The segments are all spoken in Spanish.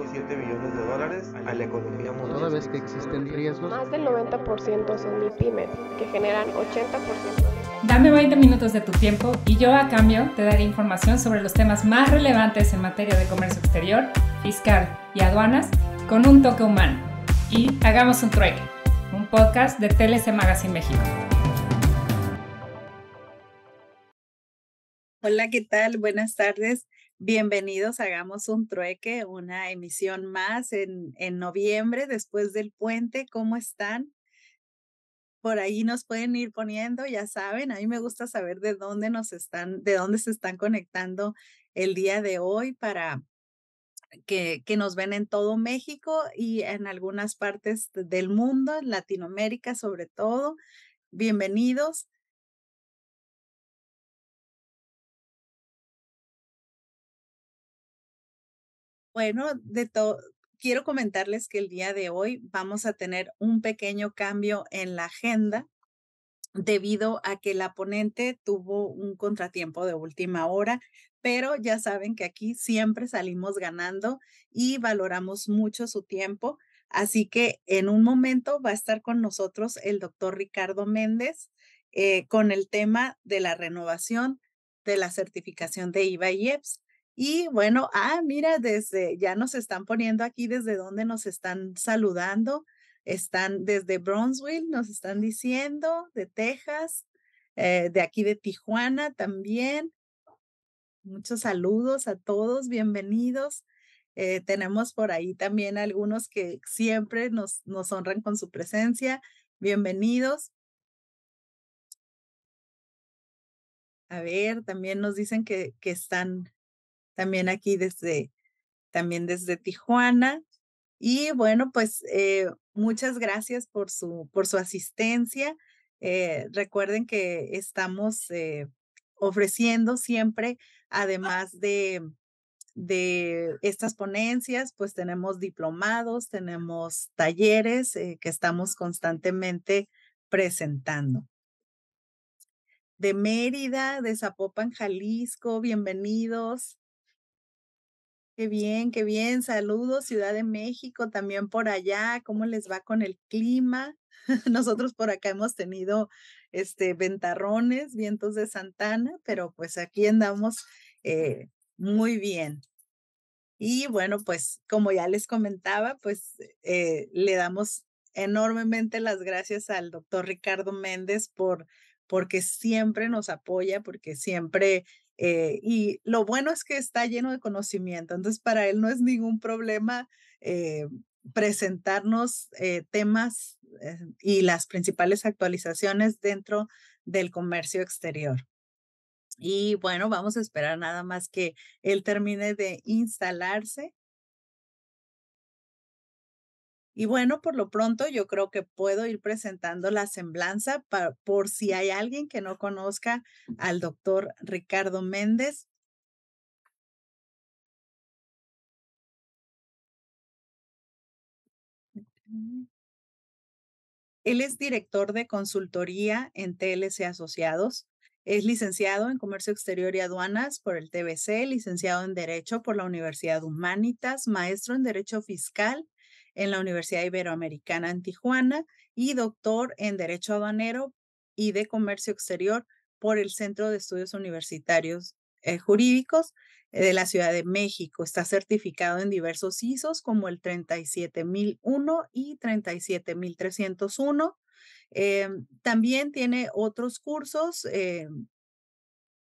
1.7 billones de dólares a la economía mundial. Toda vez que existen riesgos, Más del 90% son MIPIMES, que generan 80% de Dame 20 minutos de tu tiempo y yo a cambio te daré información sobre los temas más relevantes en materia de comercio exterior, fiscal y aduanas con un toque humano. Y hagamos un trueque, un podcast de TLC Magazine México. Hola, ¿qué tal? Buenas tardes. Bienvenidos Hagamos un Trueque, una emisión más en, en noviembre después del puente. ¿Cómo están? Por ahí nos pueden ir poniendo, ya saben, a mí me gusta saber de dónde nos están, de dónde se están conectando el día de hoy para que, que nos ven en todo México y en algunas partes del mundo, en Latinoamérica sobre todo. Bienvenidos. Bueno, de todo, quiero comentarles que el día de hoy vamos a tener un pequeño cambio en la agenda debido a que la ponente tuvo un contratiempo de última hora, pero ya saben que aquí siempre salimos ganando y valoramos mucho su tiempo. Así que en un momento va a estar con nosotros el doctor Ricardo Méndez eh, con el tema de la renovación de la certificación de IVA y EPS. Y bueno, ah, mira, desde, ya nos están poniendo aquí desde donde nos están saludando. Están desde Bronzeville, nos están diciendo, de Texas, eh, de aquí de Tijuana también. Muchos saludos a todos, bienvenidos. Eh, tenemos por ahí también algunos que siempre nos, nos honran con su presencia. Bienvenidos. A ver, también nos dicen que, que están también aquí desde, también desde Tijuana. Y bueno, pues eh, muchas gracias por su, por su asistencia. Eh, recuerden que estamos eh, ofreciendo siempre, además de, de estas ponencias, pues tenemos diplomados, tenemos talleres que estamos constantemente presentando. De Mérida, de Zapopan, Jalisco, bienvenidos. Qué bien, qué bien. Saludos, Ciudad de México, también por allá. ¿Cómo les va con el clima? Nosotros por acá hemos tenido este ventarrones, vientos de Santana, pero pues aquí andamos eh, muy bien. Y bueno, pues como ya les comentaba, pues eh, le damos enormemente las gracias al doctor Ricardo Méndez por porque siempre nos apoya, porque siempre eh, y lo bueno es que está lleno de conocimiento, entonces para él no es ningún problema eh, presentarnos eh, temas y las principales actualizaciones dentro del comercio exterior. Y bueno, vamos a esperar nada más que él termine de instalarse y bueno, por lo pronto yo creo que puedo ir presentando la semblanza por si hay alguien que no conozca al doctor Ricardo Méndez. Él es director de consultoría en TLC Asociados. Es licenciado en Comercio Exterior y Aduanas por el TBC, licenciado en Derecho por la Universidad Humanitas, maestro en Derecho Fiscal en la Universidad Iberoamericana en Tijuana y doctor en Derecho Aduanero y de Comercio Exterior por el Centro de Estudios Universitarios eh, Jurídicos eh, de la Ciudad de México. Está certificado en diversos ISOs como el 37001 y 37301. Eh, también tiene otros cursos en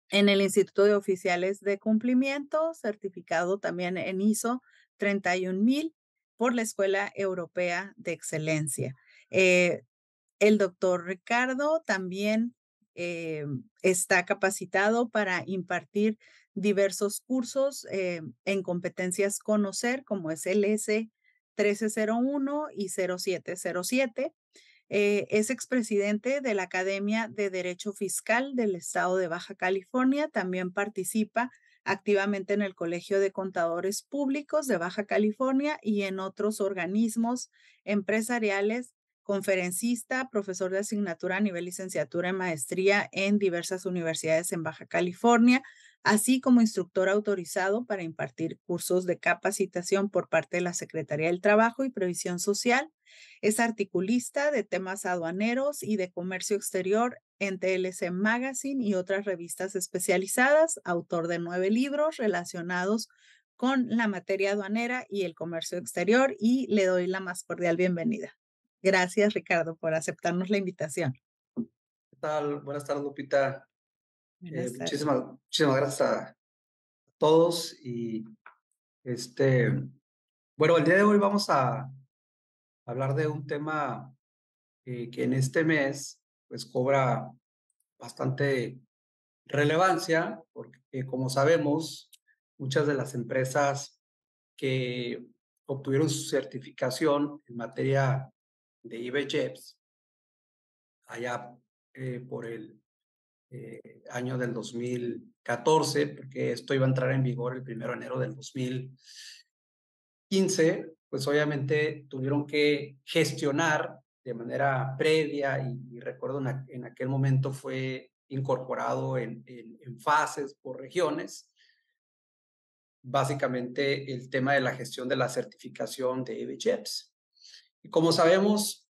el Instituto de Oficiales de Cumplimiento, certificado también en ISO 31000 por la Escuela Europea de Excelencia. Eh, el doctor Ricardo también eh, está capacitado para impartir diversos cursos eh, en competencias conocer, como es el S 1301 y 0707. es expresidente de la Academia de Derecho Fiscal del Estado de Baja California. También participa activamente en el Colegio de Contadores Públicos de Baja California y en otros organismos empresariales, conferencista, profesor de asignatura a nivel licenciatura y maestría en diversas universidades en Baja California. Así como instructor autorizado para impartir cursos de capacitación por parte de la Secretaría del Trabajo y Previsión Social. Es articulista de temas aduaneros y de comercio exterior en TLC Magazine y otras revistas especializadas, autor de nueve libros relacionados con la materia aduanera y el comercio exterior y le doy la más cordial bienvenida. Gracias, Ricardo, por aceptarnos la invitación. ¿Qué tal? Buenas tardes, Lupita. Eh, muchísimas, muchísimas gracias a todos y este, bueno, el día de hoy vamos a hablar de un tema eh, que en este mes pues cobra bastante relevancia porque como sabemos muchas de las empresas que obtuvieron su certificación en materia de IBJEPS allá eh, por el eh, año del 2014, porque esto iba a entrar en vigor el primero de enero del 2015, pues obviamente tuvieron que gestionar de manera previa y, recuerdo en, aquel momento fue incorporado en, en, fases por regiones, básicamente el tema de la gestión de la certificación de EBJEPS. Y como sabemos,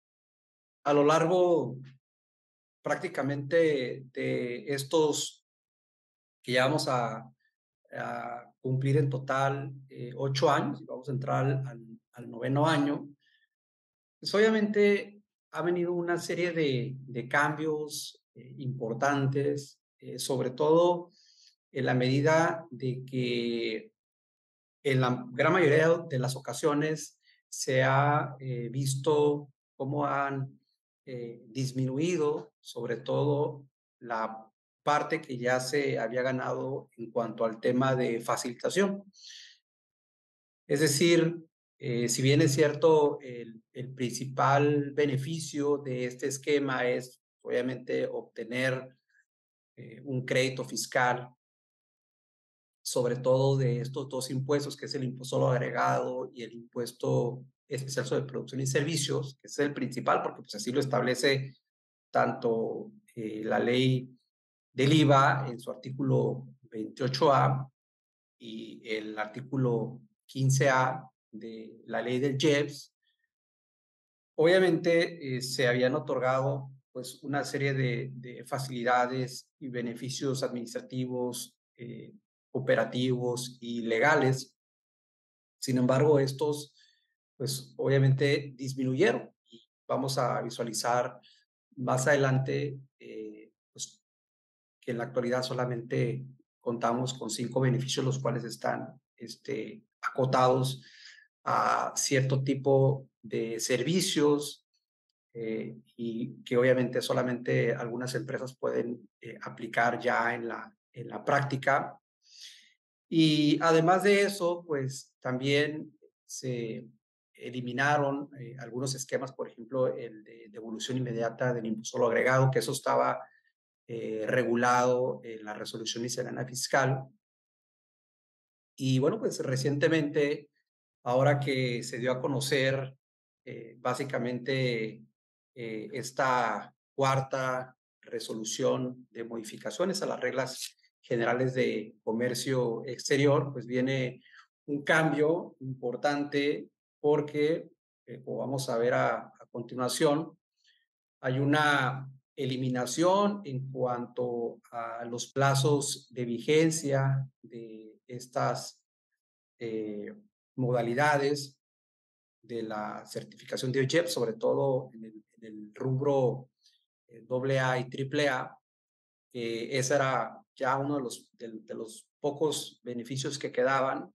a lo largo prácticamente de estos que ya vamos a, cumplir en total eh, ocho años, y vamos a entrar al, noveno año, pues obviamente ha venido una serie de, cambios eh, importantes, eh, sobre todo en la medida de que en la gran mayoría de las ocasiones se ha visto cómo han eh, disminuido, sobre todo la parte que ya se había ganado en cuanto al tema de facilitación. Es decir, eh, si bien es cierto, el, principal beneficio de este esquema es obviamente obtener eh, un crédito fiscal, sobre todo de estos dos impuestos, que es el impuesto agregado y el impuesto especial sobre producción y servicios, que es el principal, porque pues, así lo establece tanto eh, la ley del IVA en su artículo 28A y el artículo 15A de la ley del JEPS, obviamente eh, se habían otorgado pues una serie de, facilidades y beneficios administrativos, eh, operativos y legales. Sin embargo, estos pues obviamente disminuyeron y vamos a visualizar más adelante eh, pues, que en la actualidad solamente contamos con cinco beneficios, los cuales están este, acotados a cierto tipo de servicios eh, y que obviamente solamente algunas empresas pueden eh, aplicar ya en la, en la práctica. Y además de eso, pues también se eliminaron eh, algunos esquemas, por ejemplo, el de devolución inmediata del impuesto agregado, que eso estaba eh, regulado en la resolución miscelánea fiscal. Y bueno, pues recientemente, ahora que se dio a conocer eh, básicamente esta cuarta resolución de modificaciones a las reglas generales de comercio exterior, pues viene un cambio importante porque, eh, como vamos a ver a, continuación, hay una eliminación en cuanto a los plazos de vigencia de estas eh, modalidades de la certificación de OJEP, sobre todo en el, rubro AA eh, y AAA. Eh, ese era ya uno de los, de los pocos beneficios que quedaban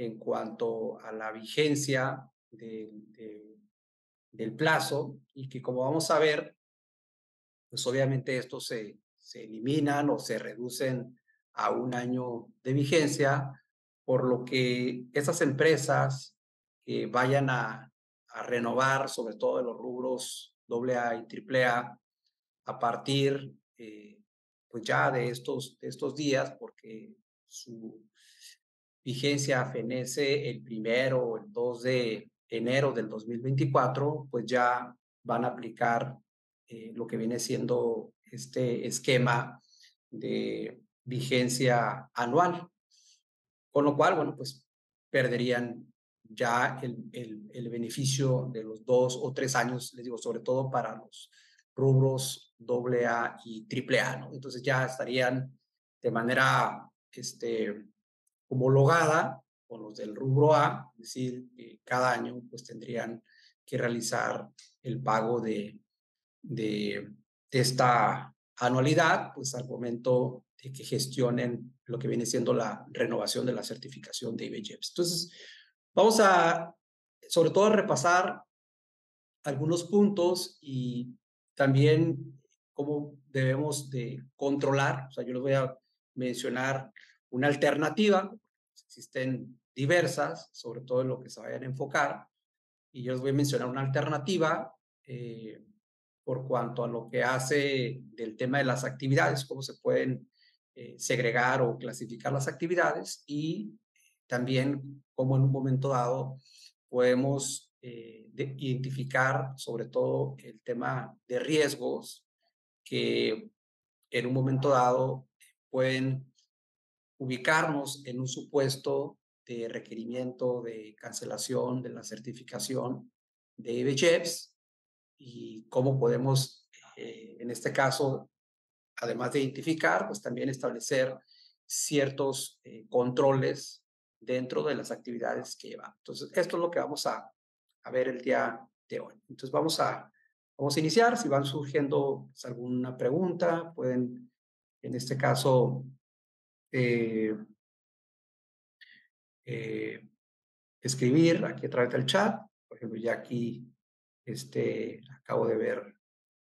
en cuanto a la vigencia del plazo y que como vamos a ver, pues obviamente estos se, se eliminan o se reducen a un año de vigencia, por lo que esas empresas que vayan a, renovar, sobre todo de los rubros AA y AAA, a partir eh, pues ya de estos, de estos días, porque su, vigencia fenece el primero o el 2 de enero del 2024, pues ya van a aplicar eh, lo que viene siendo este esquema de vigencia anual, con lo cual, bueno, pues perderían ya el, el, beneficio de los dos o tres años, les digo, sobre todo para los rubros AA y AAA, ¿no? Entonces ya estarían de manera este, homologada con los del rubro A, es decir, cada año pues tendrían que realizar el pago de, de, esta anualidad, pues al momento de que gestionen lo que viene siendo la renovación de la certificación de IBJEPS. Entonces, vamos a, sobre todo, a repasar algunos puntos y también cómo debemos de controlar. O sea, yo les voy a mencionar una alternativa. Existen diversas, sobre todo en lo que se vayan a enfocar. Y yo les voy a mencionar una alternativa eh, por cuanto a lo que hace del tema de las actividades, cómo se pueden eh, segregar o clasificar las actividades y también cómo en un momento dado podemos eh, identificar sobre todo el tema de riesgos que en un momento dado pueden ubicarnos en un supuesto de requerimiento de cancelación de la certificación de IBJEPS y cómo podemos, eh, en este caso, además de identificar, pues también establecer ciertos eh, controles dentro de las actividades que lleva. Entonces, esto es lo que vamos a, a ver el día de hoy. Entonces, vamos a, vamos a iniciar. Si van surgiendo pues, alguna pregunta, pueden, en este caso, eh, eh, escribir aquí a través del chat. Por ejemplo, ya aquí este, acabo de ver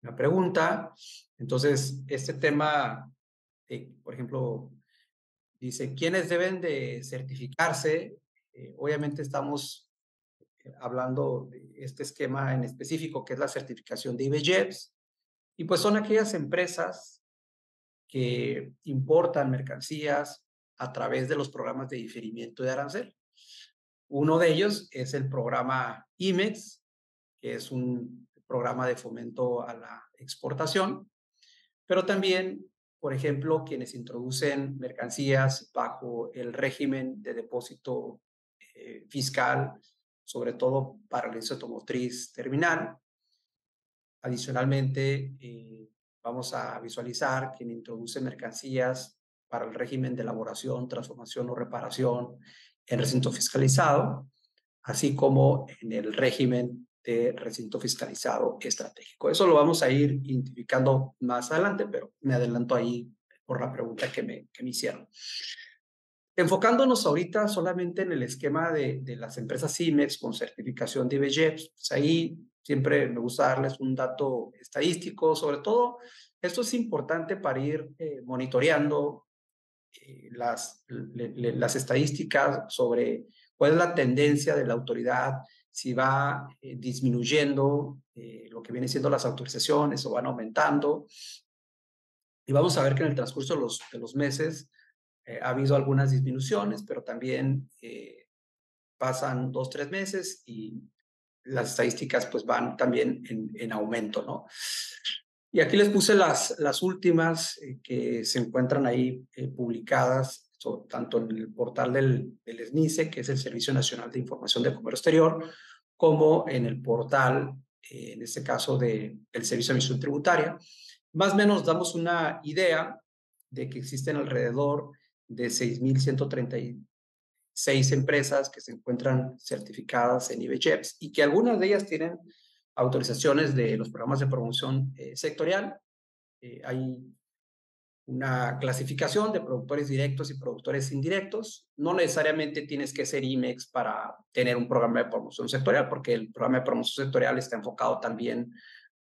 una pregunta. Entonces, este tema, por ejemplo, dice, ¿quiénes deben de certificarse? Eh, obviamente estamos hablando de este esquema en específico, que es la certificación de IBJEPS, y pues son aquellas empresas que importan mercancías a través de los programas de diferimiento de arancel. Uno de ellos es el programa IMEX, que es un programa de fomento a la exportación, pero también, por ejemplo, quienes introducen mercancías bajo el régimen de depósito eh, fiscal, sobre todo para el automotriz terminal. Adicionalmente, eh, vamos a visualizar quien introduce mercancías para el régimen de elaboración, transformación o reparación en recinto fiscalizado, así como en el régimen de recinto fiscalizado estratégico. Eso lo vamos a ir identificando más adelante, pero me adelanto ahí por la pregunta que me, que me hicieron. Enfocándonos ahorita solamente en el esquema de, de las empresas CIMEX con certificación de IBJEPS, pues ahí siempre me gusta darles un dato estadístico, sobre todo esto es importante para ir eh, monitoreando eh, las, las estadísticas sobre cuál es la tendencia de la autoridad, si va eh, disminuyendo lo que vienen siendo las autorizaciones o van aumentando. Y vamos a ver que en el transcurso de los, de los meses ha habido algunas disminuciones, pero también pasan dos, tres meses y las estadísticas pues van también en, en aumento, ¿no? Y aquí les puse las, las últimas eh, que se encuentran ahí eh, publicadas, tanto en el portal del, del SNICE, que es el Servicio Nacional de Información de Comercio Exterior, como en el portal, eh, en este caso, de, del Servicio de Emisión Tributaria. Más o menos damos una idea de que existen alrededor de 6.136 empresas que se encuentran certificadas en IBJEPS y que algunas de ellas tienen autorizaciones de los programas de promoción eh, sectorial. Eh, hay una clasificación de productores directos y productores indirectos. No necesariamente tienes que ser IMEX para tener un programa de promoción sectorial, porque el programa de promoción sectorial está enfocado también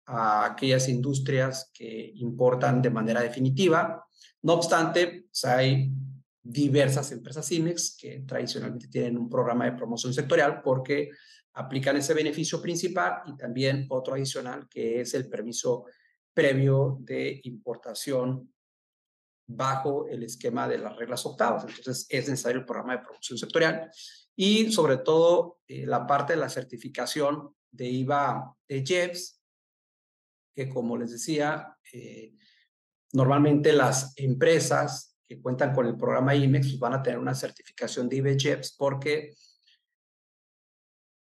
a aquellas industrias que importan de manera definitiva. No obstante, pues, hay diversas empresas IMEX que tradicionalmente tienen un programa de promoción sectorial porque aplican ese beneficio principal y también otro adicional que es el permiso previo de importación bajo el esquema de las reglas octavas. Entonces es necesario el programa de producción sectorial y sobre todo eh, la parte de la certificación de IVA de JEPS, que como les decía, eh, normalmente las empresas que cuentan con el programa IMEX pues, van a tener una certificación de IBJEPS porque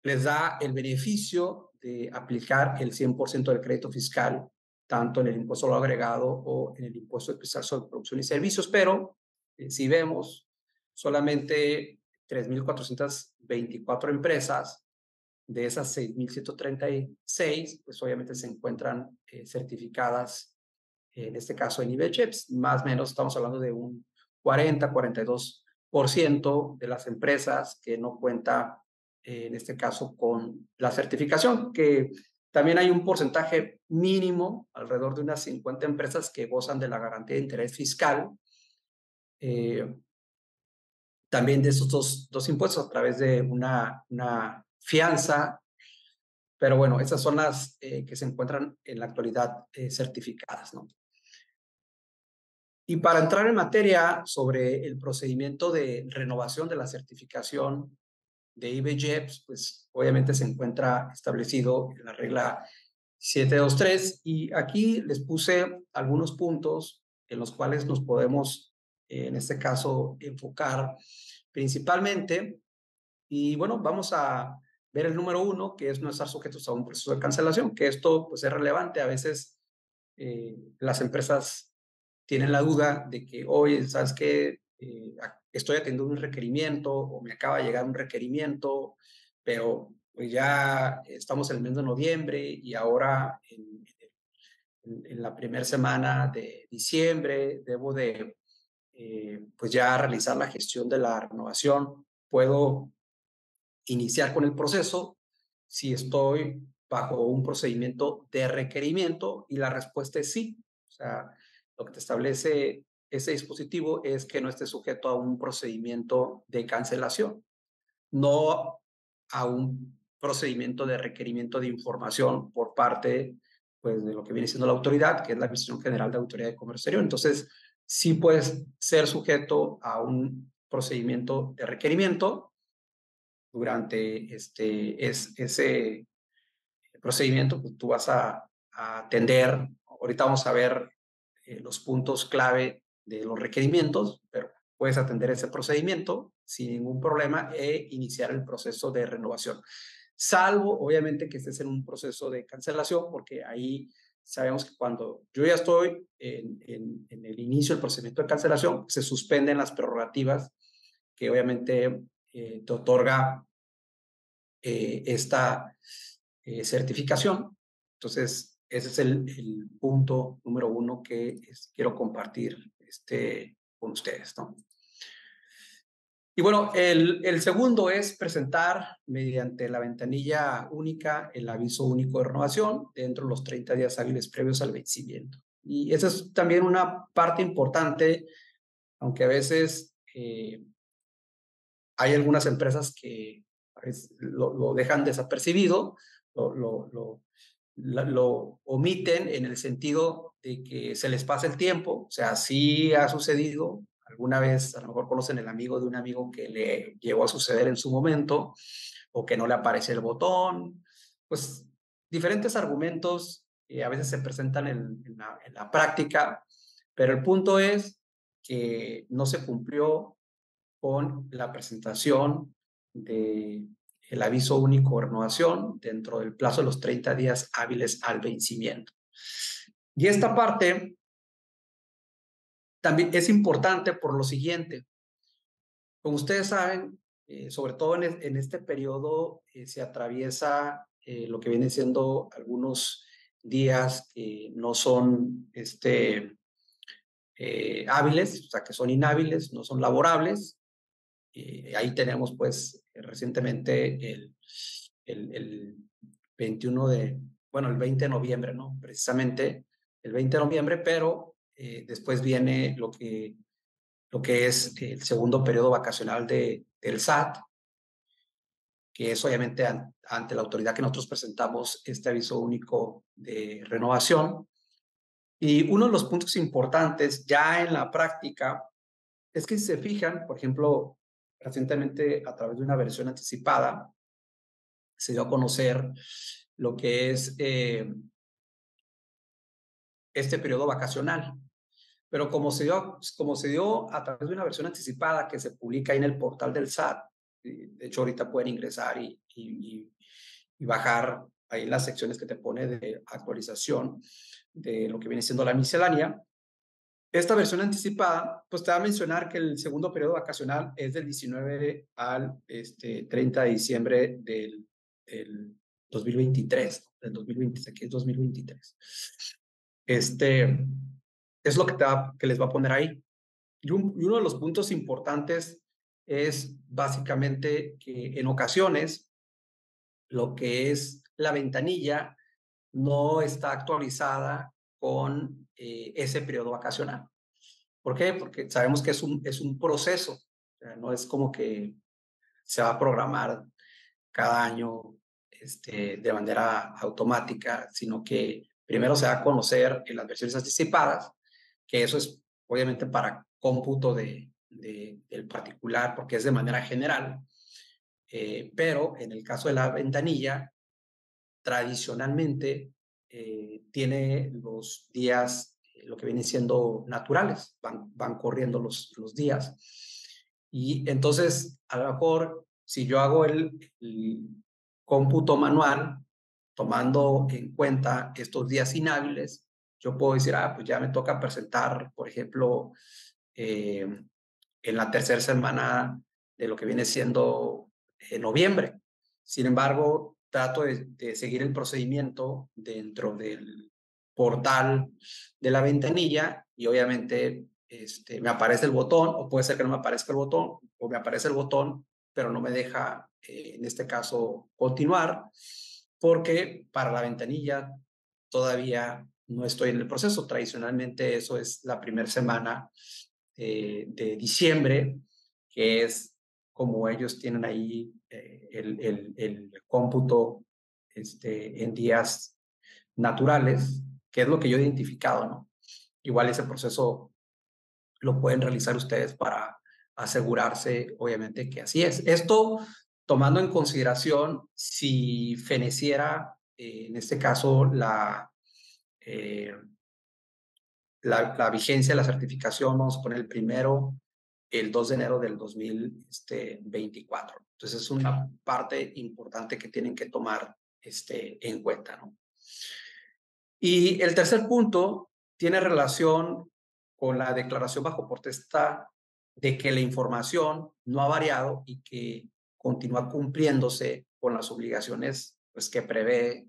les da el beneficio de aplicar el 100% del crédito fiscal, tanto en el impuesto lo agregado o en el impuesto especial sobre producción y servicios, pero eh, si vemos, solamente 3.424 empresas de esas 6.136, pues obviamente se encuentran eh, certificadas, en este caso en IBECHEPS, más o menos estamos hablando de un 40, 42% de las empresas que no cuenta, eh, en este caso, con la certificación, que también hay un porcentaje mínimo, alrededor de unas 50 empresas que gozan de la garantía de interés fiscal, eh, también de esos dos, dos impuestos a través de una, una fianza, pero bueno, esas son las eh, que se encuentran en la actualidad certificadas, ¿no? Y para entrar en materia sobre el procedimiento de renovación de la certificación de IBJEPS, pues obviamente se encuentra establecido en la regla 723 y aquí les puse algunos puntos en los cuales nos podemos, en este caso, enfocar principalmente. Y bueno, vamos a ver el número uno, que es no estar sujetos a un proceso de cancelación, que esto pues es relevante. A veces eh, las empresas tienen la duda de que, oye, ¿sabes qué? Eh, estoy atendiendo un requerimiento o me acaba de llegar un requerimiento, pero pues ya estamos en el mes de noviembre y ahora en, en, la primera semana de diciembre debo de eh, pues ya realizar la gestión de la renovación. Puedo iniciar con el proceso si estoy bajo un procedimiento de requerimiento y la respuesta es sí. O sea, lo que te establece ese dispositivo es que no esté sujeto a un procedimiento de cancelación, no a un procedimiento de requerimiento de información por parte pues, de lo que viene siendo la autoridad, que es la Administración General de Autoridad de Comercio Exterior. Entonces, sí puedes ser sujeto a un procedimiento de requerimiento durante este, es, ese procedimiento, pues tú vas a, atender, ahorita vamos a ver eh, los puntos clave de los requerimientos, pero puedes atender ese procedimiento sin ningún problema e iniciar el proceso de renovación. Salvo, obviamente, que estés en un proceso de cancelación, porque ahí sabemos que cuando yo ya estoy en, en, el inicio del procedimiento de cancelación, se suspenden las prerrogativas que obviamente eh, te otorga eh, esta eh, certificación. Entonces, ese es el, punto número uno que quiero compartir este, con ustedes. Y bueno, el, el, segundo es presentar mediante la ventanilla única el aviso único de renovación dentro de los 30 días hábiles previos al vencimiento. Y esa es también una parte importante, aunque a veces eh, hay algunas empresas que lo, lo, dejan desapercibido, lo, lo, lo, lo omiten en el sentido de que se les pasa el tiempo, o sea, sí ha sucedido, Alguna vez a lo mejor conocen el amigo de un amigo que le llegó a suceder en su momento o que no le aparece el botón. Pues diferentes argumentos eh, a veces se presentan en, la, en la práctica, pero el punto es que no se cumplió con la presentación de el aviso único de renovación dentro del plazo de los 30 días hábiles al vencimiento. Y esta parte también es importante por lo siguiente. Como ustedes saben, eh, sobre todo en, este periodo eh, se atraviesa eh, lo que viene siendo algunos días que no son este, hábiles, o sea, que son inhábiles, no son laborables. ahí tenemos pues recientemente el, el, el 21 de, bueno, el 20 de noviembre, ¿no? Precisamente el 20 de noviembre, pero eh, después viene lo que, lo que es el segundo periodo vacacional de, del SAT, que es obviamente ante la autoridad que nosotros presentamos este aviso único de renovación. Y uno de los puntos importantes ya en la práctica es que si se fijan, por ejemplo, recientemente a través de una versión anticipada, se dio a conocer lo que es eh, este periodo vacacional. pero como se, dio, como se dio a través de una versión anticipada que se publica ahí en el portal del SAT, de hecho ahorita pueden ingresar y, y, y bajar ahí las secciones que te pone de actualización de lo que viene siendo la miscelánea. Esta versión anticipada, pues te va a mencionar que el segundo periodo vacacional es del 19 al este, 30 de diciembre del, del 2023, del 2020, aquí es 2023. Este, es lo que, te va, que les va a poner ahí. Y uno de los puntos importantes es básicamente que en ocasiones lo que es la ventanilla no está actualizada con eh, ese periodo vacacional. ¿Por qué? Porque sabemos que es un, es un proceso, no es como que se va a programar cada año este, de manera automática, sino que primero se va a conocer en las versiones anticipadas, que eso es obviamente para cómputo de, de del particular, porque es de manera general, eh, pero en el caso de la ventanilla, tradicionalmente eh, tiene los días, eh, lo que vienen siendo naturales, van, corriendo los, días. Y entonces, a lo mejor, si yo hago el, cómputo manual, tomando en cuenta estos días inhábiles, yo puedo decir, ah, pues ya me toca presentar, por ejemplo, eh, en la tercera semana de lo que viene siendo en noviembre. Sin embargo, trato de, seguir el procedimiento dentro del portal de la ventanilla y obviamente este, me aparece el botón o puede ser que no me aparezca el botón o me aparece el botón pero no me deja eh, en este caso continuar porque para la ventanilla todavía no estoy en el proceso. Tradicionalmente eso es la primera semana eh, de diciembre, que es como ellos tienen ahí el, el, cómputo este, en días naturales, que es lo que yo he identificado, ¿no? Igual ese proceso lo pueden realizar ustedes para asegurarse, obviamente, que así es. Esto tomando en consideración si feneciera, eh, en este caso, eh, la, la, vigencia de la certificación, vamos a poner el primero el 2 de enero del 2024. Este, Entonces es una parte importante que tienen que tomar este, en cuenta. ¿no? Y el tercer punto tiene relación con la declaración bajo protesta de que la información no ha variado y que continúa cumpliéndose con las obligaciones pues, que prevé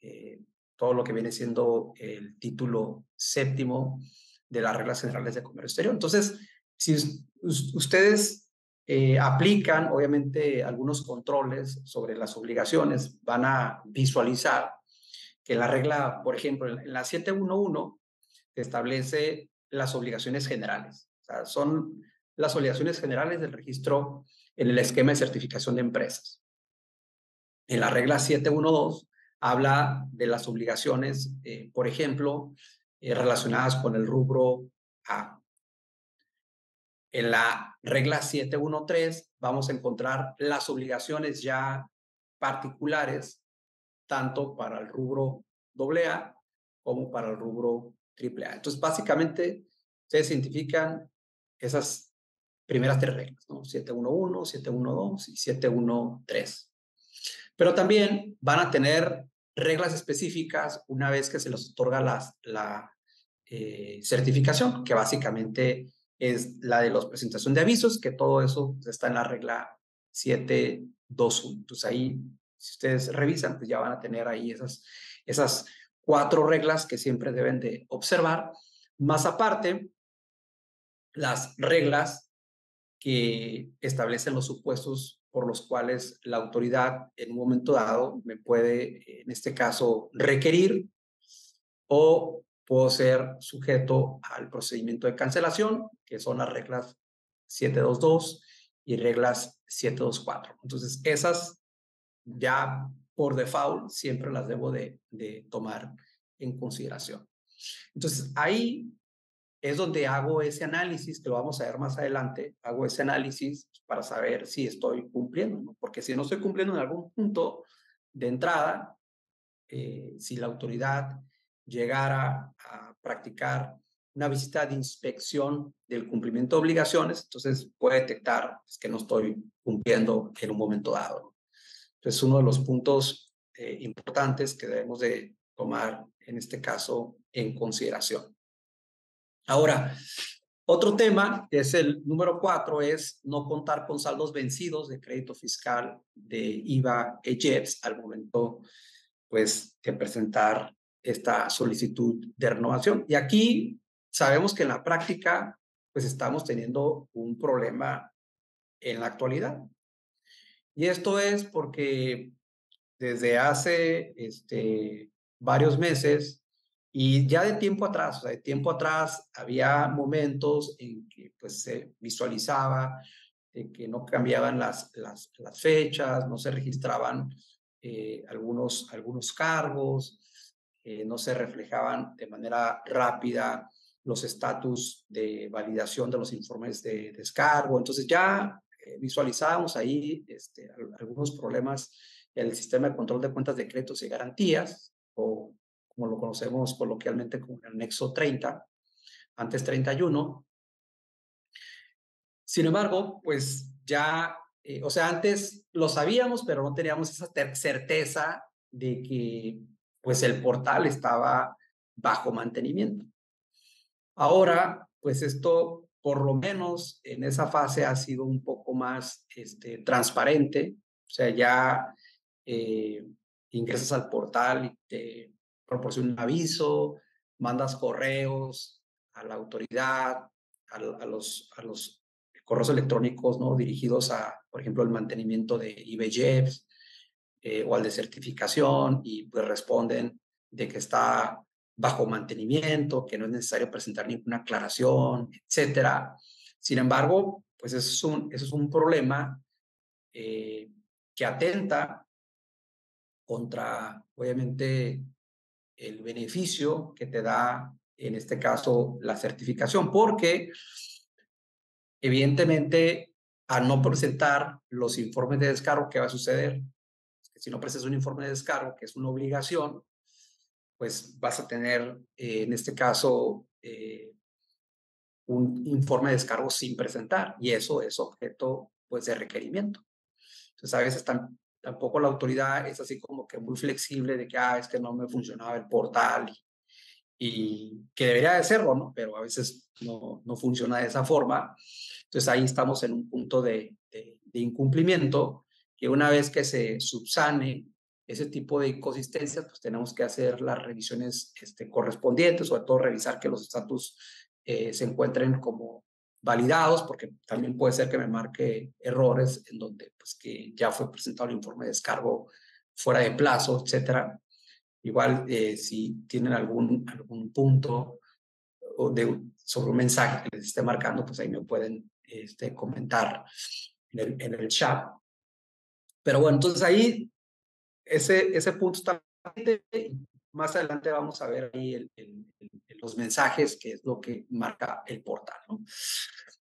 eh, todo lo que viene siendo el título séptimo de las reglas generales de comercio exterior. Entonces, si ustedes eh, aplican, obviamente, algunos controles sobre las obligaciones, van a visualizar que la regla, por ejemplo, en la 711 establece las obligaciones generales. Son las obligaciones generales del registro en el esquema de certificación de empresas. En la regla 712 habla de las obligaciones, eh, por ejemplo, eh, relacionadas con el rubro A, en la regla 713 vamos a encontrar las obligaciones ya particulares, tanto para el rubro AA como para el rubro AAA. Entonces, básicamente, se identifican esas primeras tres reglas, ¿no? 711, 712 y 713. Pero también van a tener reglas específicas una vez que se les otorga la eh, certificación, que básicamente es la de la presentación de avisos, que todo eso está en la regla 721. Entonces ahí, si ustedes revisan, pues ya van a tener ahí esas, esas cuatro reglas que siempre deben de observar. Más aparte, las reglas que establecen los supuestos por los cuales la autoridad en un momento dado me puede, en este caso, requerir o puedo ser sujeto al procedimiento de cancelación, que son las reglas 722 y reglas 724. Entonces, esas ya por default siempre las debo de, tomar en consideración. Entonces, ahí es donde hago ese análisis, que lo vamos a ver más adelante, hago ese análisis para saber si estoy cumpliendo, porque si no estoy cumpliendo en algún punto de entrada, eh, si la autoridad llegara a practicar una visita de inspección del cumplimiento de obligaciones, entonces puede detectar pues, que no estoy cumpliendo en un momento dado. Entonces, uno de los puntos eh, importantes que debemos de tomar en este caso en consideración. Ahora, otro tema, que es el número cuatro, es no contar con saldos vencidos de crédito fiscal de IVA EJEPS al momento pues, de presentar esta solicitud de renovación. Y aquí sabemos que en la práctica pues estamos teniendo un problema en la actualidad. Y esto es porque desde hace este, varios meses y ya de tiempo atrás, o sea, de tiempo atrás había momentos en que pues se visualizaba que no cambiaban las, las, las fechas, no se registraban eh, algunos, algunos cargos, eh, no se reflejaban de manera rápida los estatus de validación de los informes de descargo. Entonces ya eh, visualizábamos ahí este, algunos problemas en el sistema de control de cuentas de créditos y garantías, o como lo conocemos coloquialmente como el anexo 30, antes 31. Sin embargo, pues ya, eh, o sea, antes lo sabíamos, pero no teníamos esa certeza de que pues el portal estaba bajo mantenimiento. Ahora, pues esto, por lo menos en esa fase, ha sido un poco más este, transparente, o sea, ya eh, ingresas al portal y te proporciona un aviso, mandas correos a la autoridad, a, los, correos electrónicos ¿no? dirigidos a, por ejemplo, el mantenimiento de IBJEPS eh, o al de certificación y pues responden de que está bajo mantenimiento, que no es necesario presentar ninguna aclaración, etcétera. Sin embargo, pues eso es un, eso es un problema eh, que atenta contra, obviamente, el beneficio que te da, en este caso, la certificación, porque evidentemente, al no presentar los informes de descargo, ¿qué va a suceder? Si no presentas un informe de descargo, que es una obligación, pues vas a tener, eh, en este caso, eh, un informe de descargo sin presentar, y eso es objeto pues, de requerimiento. Entonces, a veces están tampoco la autoridad es así como que muy flexible de que, ah, es que no me funcionaba el portal y, que debería de serlo, ¿no? Pero a veces no, no funciona de esa forma. Entonces ahí estamos en un punto de, incumplimiento que una vez que se subsane ese tipo de inconsistencias, pues tenemos que hacer las revisiones este, correspondientes, sobre todo revisar que los estatus eh, se encuentren como validados, porque también puede ser que me marque errores en donde pues que ya fue presentado el informe de descargo fuera de plazo, etcétera. Igual eh, si tienen algún, algún punto de, sobre un mensaje que les esté marcando, pues ahí me pueden este, comentar en el, en el chat. Pero bueno, entonces ahí ese, ese punto está más adelante vamos a ver ahí el, los mensajes, que es lo que marca el portal. ¿no?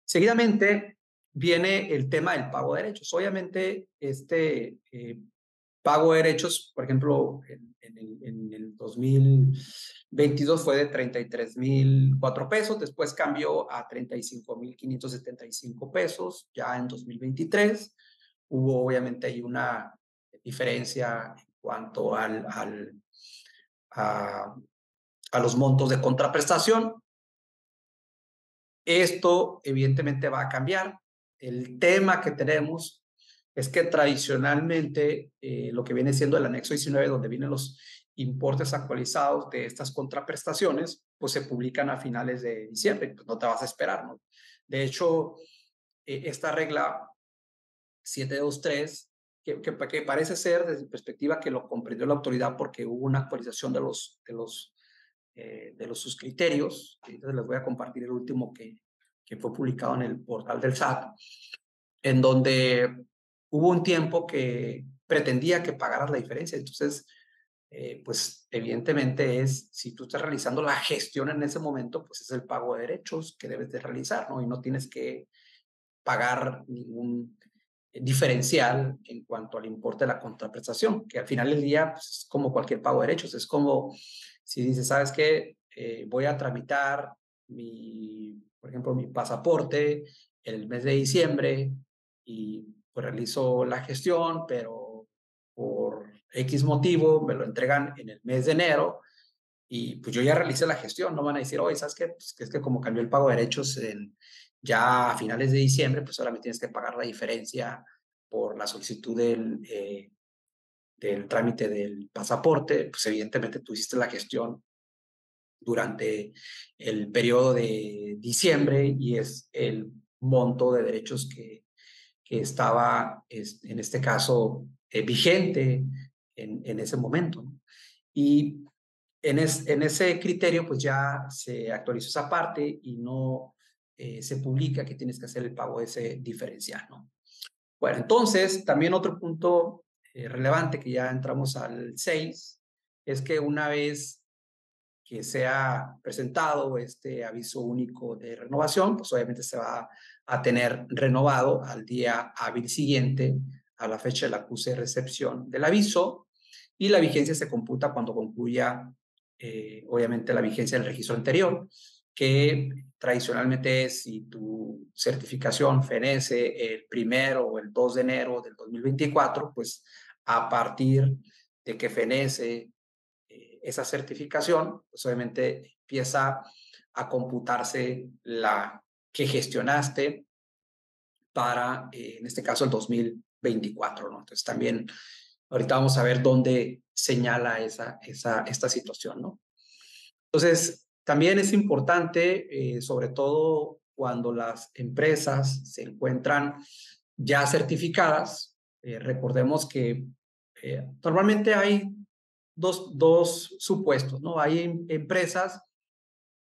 Seguidamente viene el tema del pago de derechos. Obviamente, este eh, pago de derechos, por ejemplo, en, en, el, 2022 fue de 33.004 pesos, después cambió a 35.575 pesos, ya en 2023 hubo obviamente ahí una diferencia en cuanto al, a los montos de contraprestación. Esto evidentemente va a cambiar. El tema que tenemos es que tradicionalmente eh, lo que viene siendo el anexo 19, donde vienen los importes actualizados de estas contraprestaciones, pues se publican a finales de diciembre, pues no te vas a esperar, ¿no? De hecho, eh, esta regla 723 que, que, parece ser desde perspectiva que lo comprendió la autoridad porque hubo una actualización de los, de los, eh, de los sus criterios. Entonces les voy a compartir el último que, que fue publicado en el portal del SAT, en donde hubo un tiempo que pretendía que pagaras la diferencia. Entonces, eh, pues evidentemente es, si tú estás realizando la gestión en ese momento, pues es el pago de derechos que debes de realizar, ¿no? Y no tienes que pagar ningún diferencial en cuanto al importe de la contraprestación, que al final del día pues, es como cualquier pago de derechos, es como si dices, ¿sabes qué? Eh, voy a tramitar mi, por ejemplo, mi pasaporte el mes de diciembre y pues realizo la gestión, pero por X motivo me lo entregan en el mes de enero y pues yo ya realicé la gestión, no van a decir, oye, ¿sabes qué? Pues que es que como cambió el pago de derechos en, ya a finales de diciembre, pues me tienes que pagar la diferencia por la solicitud del, eh, del trámite del pasaporte, pues evidentemente tú hiciste la gestión durante el periodo de diciembre y es el monto de derechos que, que estaba, en este caso, eh, vigente en, en, ese momento. Y en, en, ese criterio, pues ya se actualizó esa parte y no eh, se publica que tienes que hacer el pago ese diferencial, ¿no? Bueno, entonces, también otro punto eh, relevante que ya entramos al 6 es que una vez que sea presentado este aviso único de renovación, pues obviamente se va a tener renovado al día hábil siguiente a la fecha del acuse de recepción del aviso y la vigencia se computa cuando concluya, eh, obviamente, la vigencia del registro anterior, que tradicionalmente si tu certificación fenece el primero o el 2 de enero del 2024, pues a partir de que fenece eh, esa certificación, pues obviamente empieza a computarse la que gestionaste para, eh, en este caso, el 2024, ¿no? Entonces también ahorita vamos a ver dónde señala esa, esa, esta situación, ¿no? Entonces, también es importante, eh, sobre todo cuando las empresas se encuentran ya certificadas, eh, recordemos que normalmente hay dos, dos supuestos, ¿no? Hay em, empresas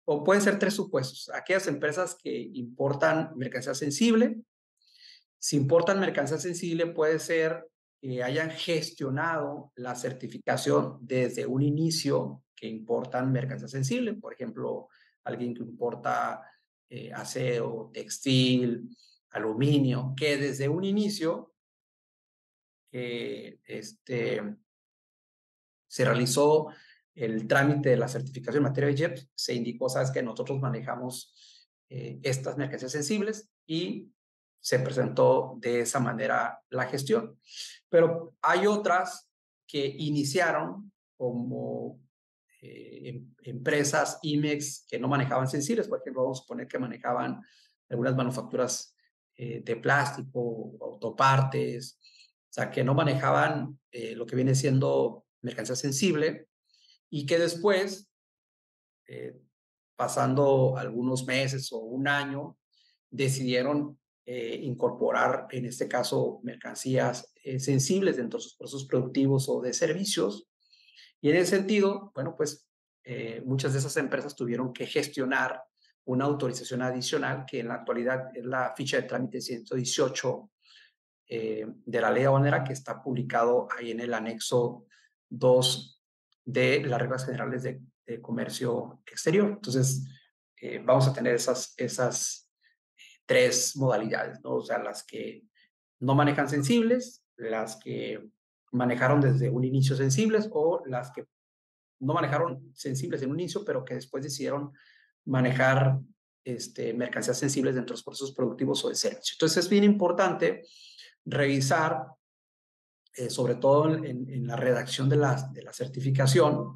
o pueden ser tres supuestos. Aquellas empresas que importan mercancía sensible. Si importan mercancía sensible, puede ser que hayan gestionado la certificación desde un inicio importan mercancía sensible. Por ejemplo, alguien que importa eh, textil, aluminio, que desde un inicio este, se realizó el trámite de la certificación en materia de JEPS, se indicó, sabes que nosotros manejamos eh, estas mercancías sensibles y se presentó de esa manera la gestión. Pero hay otras que iniciaron como eh, em, empresas IMEX que no manejaban sensibles, por ejemplo, vamos a suponer que manejaban algunas manufacturas eh, de plástico, autopartes, o sea, que no manejaban lo que viene siendo mercancía sensible, y que después, eh, pasando algunos meses o un año, decidieron eh, incorporar, en este caso, mercancías eh, sensibles dentro de sus procesos productivos o de servicios. Y en ese sentido, bueno, pues muchas de esas empresas tuvieron que gestionar una autorización adicional que en la actualidad es la ficha de trámite 118 de la ley aduanera que está publicado ahí en el anexo 2 de las reglas generales de, comercio exterior. Entonces, eh, vamos a tener esas, esas eh, tres modalidades, ¿no? O sea, las que no manejan sensibles, las que manejaron desde un inicio sensibles o las que no manejaron sensibles en un inicio, pero que después decidieron manejar este, mercancías sensibles dentro de los procesos productivos o de servicio. Entonces es bien importante revisar eh, sobre todo en, la redacción de la, de la certificación,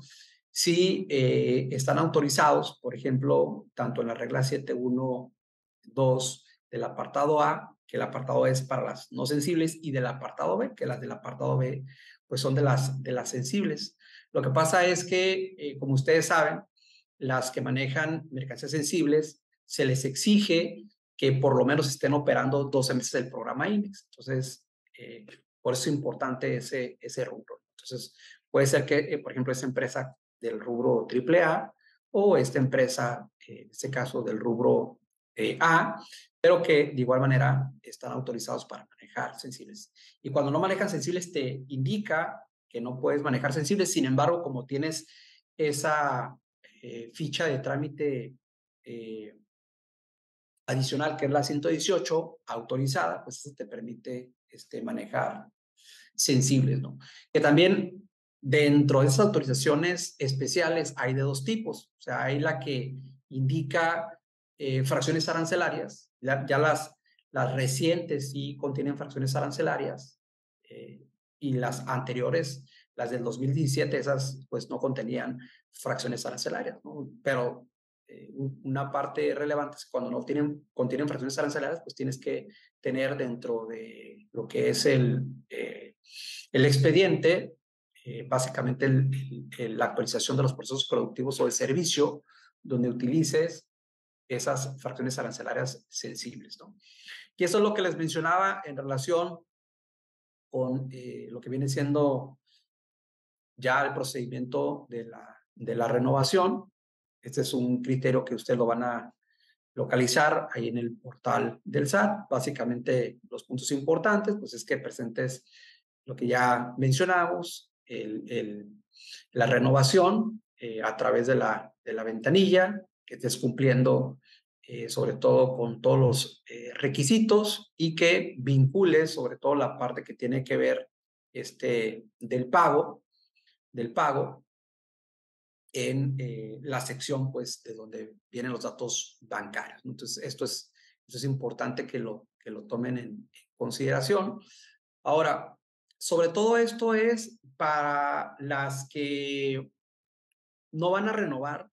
si eh, están autorizados, por ejemplo, tanto en la regla 7.1.2 del apartado A, que el apartado es para las no sensibles, y del apartado B, que las del apartado B, pues son de las, de las sensibles. Lo que pasa es que, eh, como ustedes saben, las que manejan mercancías sensibles, se les exige que por lo menos estén operando 12 meses del programa INEX. Entonces, por eso es importante ese, ese rubro. Entonces, puede ser que, eh, por ejemplo, esa empresa del rubro AAA o esta empresa, eh, en este caso del rubro eh, A, pero que de igual manera están autorizados para manejar sensibles. Y cuando no manejan sensibles, te indica que no puedes manejar sensibles. Sin embargo, como tienes esa ficha de trámite adicional, que es la 118, autorizada, pues eso te permite este, manejar sensibles, ¿no? Que también dentro de esas autorizaciones especiales hay de dos tipos, o sea, hay la que indica eh, fracciones arancelarias, ya, ya, las, las recientes sí contienen fracciones arancelarias eh, y las anteriores, las del 2017, esas pues no contenían fracciones arancelarias, ¿no? pero eh, una parte relevante es cuando no tienen, contienen fracciones arancelarias, pues tienes que tener dentro de lo que es el, eh, el expediente, eh, básicamente el, la actualización de los procesos productivos o el servicio, donde utilices esas fracciones arancelarias sensibles. ¿no? Y eso es lo que les mencionaba en relación con lo que viene siendo ya el procedimiento de la, de la renovación este es un criterio que ustedes lo van a localizar ahí en el portal del SAT. Básicamente los puntos importantes, pues es que presentes lo que ya mencionamos, el, la renovación eh, a través de la, de la ventanilla, que estés cumpliendo eh, sobre todo con todos los eh, requisitos y que vincules sobre todo la parte que tiene que ver este, del pago, del pago en eh, la sección pues de donde vienen los datos bancarios. Entonces, esto es, es importante que lo, que lo tomen en, consideración. Ahora, sobre todo esto es para las que no van a renovar,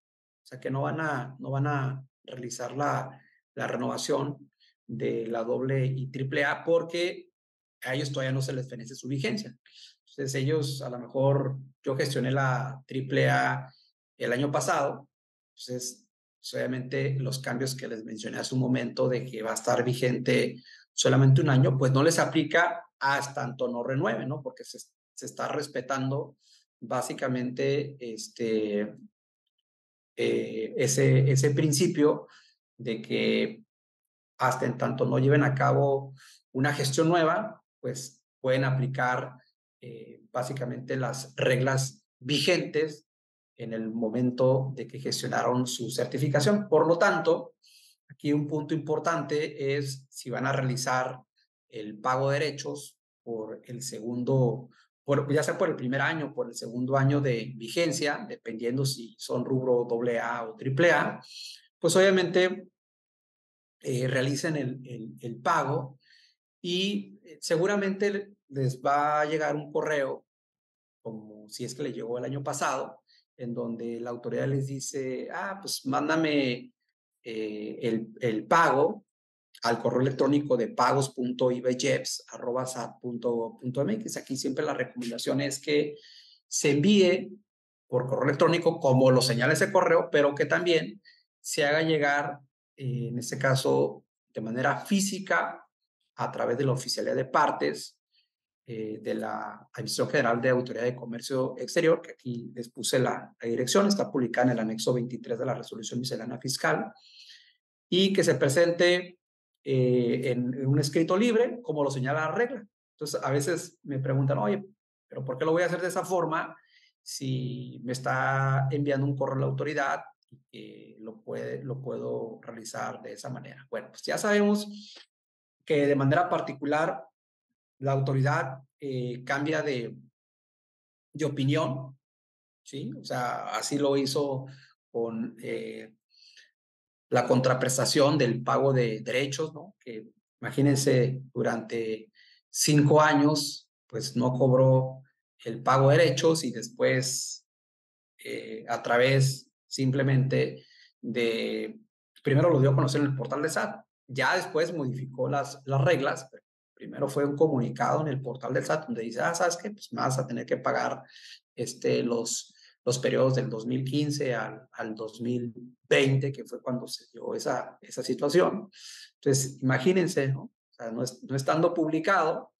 o sea, que no van a, no van a realizar la, la renovación de la doble y triple A porque a ellos todavía no se les fenece su vigencia. Entonces ellos, a lo mejor, yo gestioné la triple A el año pasado. Entonces, pues, obviamente los cambios que les mencioné hace un momento de que va a estar vigente solamente un año, pues no les aplica hasta tanto no renueve, ¿no? Porque se, se está respetando básicamente este, eh, ese, ese principio de que hasta en tanto no lleven a cabo una gestión nueva, pues pueden aplicar eh, básicamente las reglas vigentes en el momento de que gestionaron su certificación. Por lo tanto, aquí un punto importante es si van a realizar el pago de derechos por el segundo, por, ya sea por el primer año, por el segundo año de vigencia, dependiendo si son rubro AA o AAA, pues obviamente eh, realicen el, pago y eh, seguramente les va a llegar un correo, como si es que le llegó el año pasado, en donde la autoridad les dice, ah, pues mándame eh, el, pago al correo electrónico de pagos.ibejeps.sat.mx. Aquí siempre la recomendación es que se envíe por correo electrónico como lo señala ese correo, pero que también se haga llegar, eh, en este caso, de manera física a través de la oficialidad de partes eh, de la Administración General de Autoridad de Comercio Exterior, que aquí les puse la, dirección, está publicada en el anexo 23 de la resolución miscelánea fiscal, y que se presente eh, en, un escrito libre, como lo señala la regla. Entonces, a veces me preguntan, oye, ¿pero por qué lo voy a hacer de esa forma si me está enviando un correo a la autoridad y lo, puede, lo puedo realizar de esa manera? Bueno, pues ya sabemos que de manera particular la autoridad eh, cambia de, de opinión, ¿sí? O sea, así lo hizo con eh, la contraprestación del pago de derechos, ¿no? Que imagínense, durante cinco años, pues no cobró el pago de derechos y después eh, a través simplemente de, primero lo dio a conocer en el portal de SAT, ya después modificó las, las reglas, Primero fue un comunicado en el portal del SAT donde dice, ah, ¿sabes qué? Pues vas a tener que pagar este, los, los periodos del 2015 al, al 2020, que fue cuando se dio esa, esa situación. Entonces, imagínense, ¿no? No, estando publicado,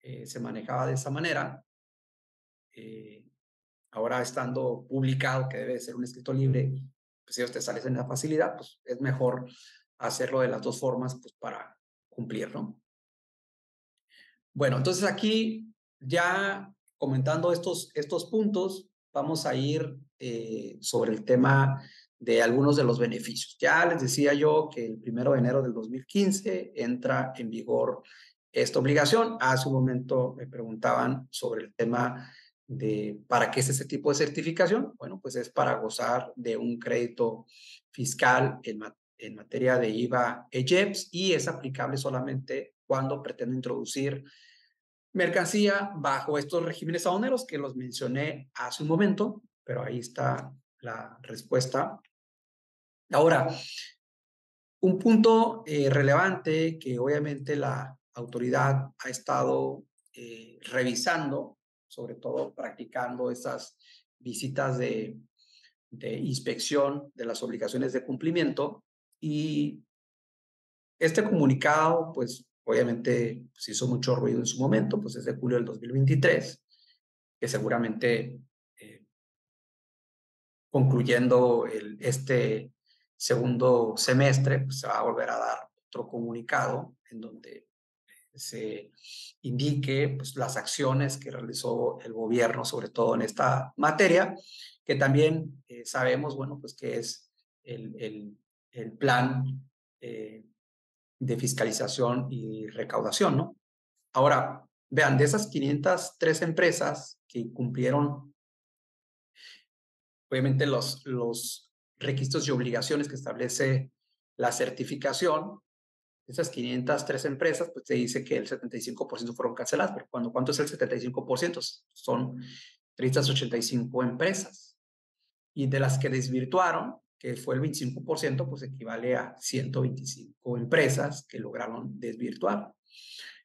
eh, se manejaba de esa manera. Eh, ahora estando publicado, que debe ser un escrito libre, pues si usted sale en la facilidad, pues es mejor hacerlo de las dos formas, pues para cumplir, ¿no? Bueno, entonces aquí ya comentando estos, estos puntos, vamos a ir eh, sobre el tema de algunos de los beneficios. Ya les decía yo que el primero de enero del 2015 entra en vigor esta obligación. Hace un momento me preguntaban sobre el tema de para qué es ese tipo de certificación. Bueno, pues es para gozar de un crédito fiscal en, materia de IVA EJEPS y es aplicable solamente cuando pretende introducir mercancía bajo estos regímenes aduaneros que los mencioné hace un momento, pero ahí está la respuesta. Ahora, un punto eh, relevante que obviamente la autoridad ha estado eh, revisando, sobre todo practicando esas visitas de, de inspección de las obligaciones de cumplimiento y este comunicado, pues obviamente pues, hizo mucho ruido en su momento, pues es de julio del 2023, que seguramente eh, concluyendo el, este segundo semestre, pues se va a volver a dar otro comunicado en donde se indique pues, las acciones que realizó el gobierno, sobre todo en esta materia, que también eh, sabemos, bueno, pues que es el, el, el plan eh, de fiscalización y recaudación, ¿no? Ahora, vean, de esas 503 empresas que cumplieron, obviamente los, los requisitos y obligaciones que establece la certificación, esas 503 empresas, pues se dice que el 75% fueron canceladas, pero cuando, ¿cuánto es el 75%? Son 385 empresas. Y de las que desvirtuaron, que fue el 25%, pues equivale a 125 empresas que lograron desvirtuar.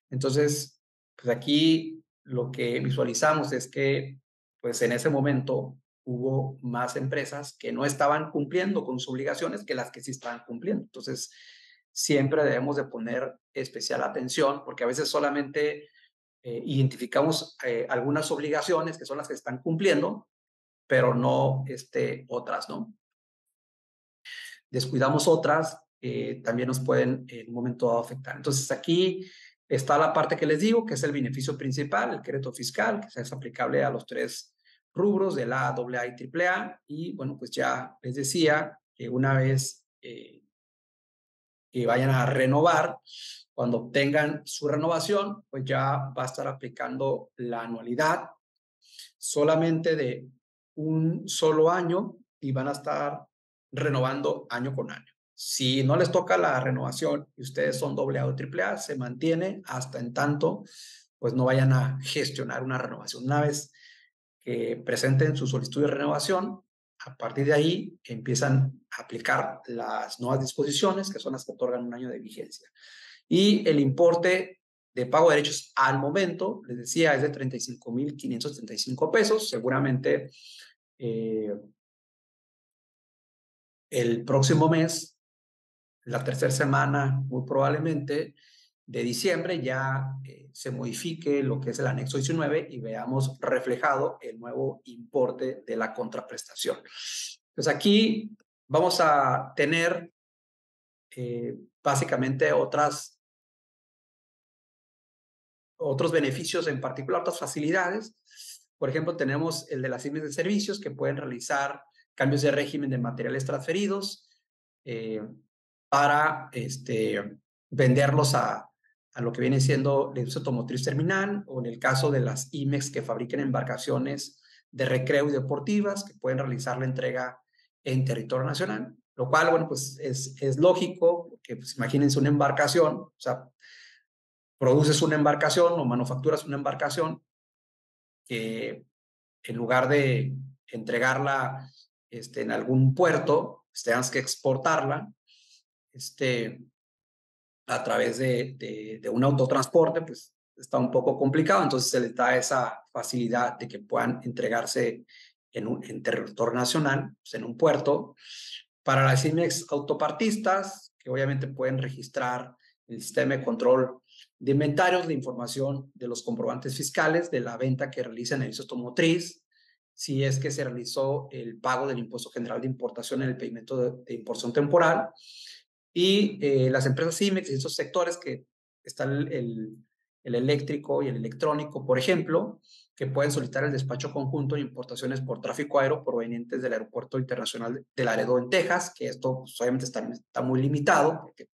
Entonces, pues aquí lo que visualizamos es que, pues en ese momento hubo más empresas que no estaban cumpliendo con sus obligaciones que las que sí estaban cumpliendo. Entonces, siempre debemos de poner especial atención porque a veces solamente eh, identificamos eh, algunas obligaciones que son las que están cumpliendo, pero no este, otras, ¿no? Descuidamos otras, eh, también nos pueden en un momento dado afectar. Entonces aquí está la parte que les digo, que es el beneficio principal, el crédito fiscal, que es aplicable a los tres rubros de la AA y AAA. Y bueno, pues ya les decía que una vez eh, que vayan a renovar, cuando obtengan su renovación, pues ya va a estar aplicando la anualidad solamente de un solo año y van a estar renovando año con año. Si no les toca la renovación y ustedes son doble A o triple A, se mantiene hasta en tanto, pues no vayan a gestionar una renovación. Una vez que presenten su solicitud de renovación, a partir de ahí empiezan a aplicar las nuevas disposiciones, que son las que otorgan un año de vigencia. Y el importe de pago de derechos al momento, les decía, es de 35.575 pesos. Seguramente eh, el próximo mes, la tercera semana, muy probablemente, de diciembre ya eh, se modifique lo que es el anexo 19 y veamos reflejado el nuevo importe de la contraprestación. Pues aquí vamos a tener eh, básicamente otras otros beneficios, en particular otras facilidades. Por ejemplo, tenemos el de las IMES de servicios que pueden realizar cambios de régimen de materiales transferidos eh, para este, venderlos a, lo que viene siendo la industria automotriz terminal o en el caso de las IMEX que fabriquen embarcaciones de recreo y deportivas que pueden realizar la entrega en territorio nacional, lo cual, bueno, pues es, es lógico, porque pues, imagínense una embarcación, o sea, produces una embarcación o manufacturas una embarcación que en lugar de entregarla este, en algún puerto, pues, tengas que exportarla este, a través de, de, un autotransporte, pues está un poco complicado, entonces se les da esa facilidad de que puedan entregarse en, un, en territorio nacional, pues, en un puerto. Para las IMEX autopartistas, que obviamente pueden registrar el sistema de control de inventarios, de información de los comprobantes fiscales de la venta que realizan en el automotriz, si es que se realizó el pago del impuesto general de importación en el pedimento de, importación temporal. Y eh, las empresas CIMEX y esos sectores que están el, el, eléctrico y el electrónico, por ejemplo, que pueden solicitar el despacho conjunto de importaciones por tráfico aéreo provenientes del Aeropuerto Internacional de Laredo en Texas, que esto pues, obviamente está, está, muy limitado, porque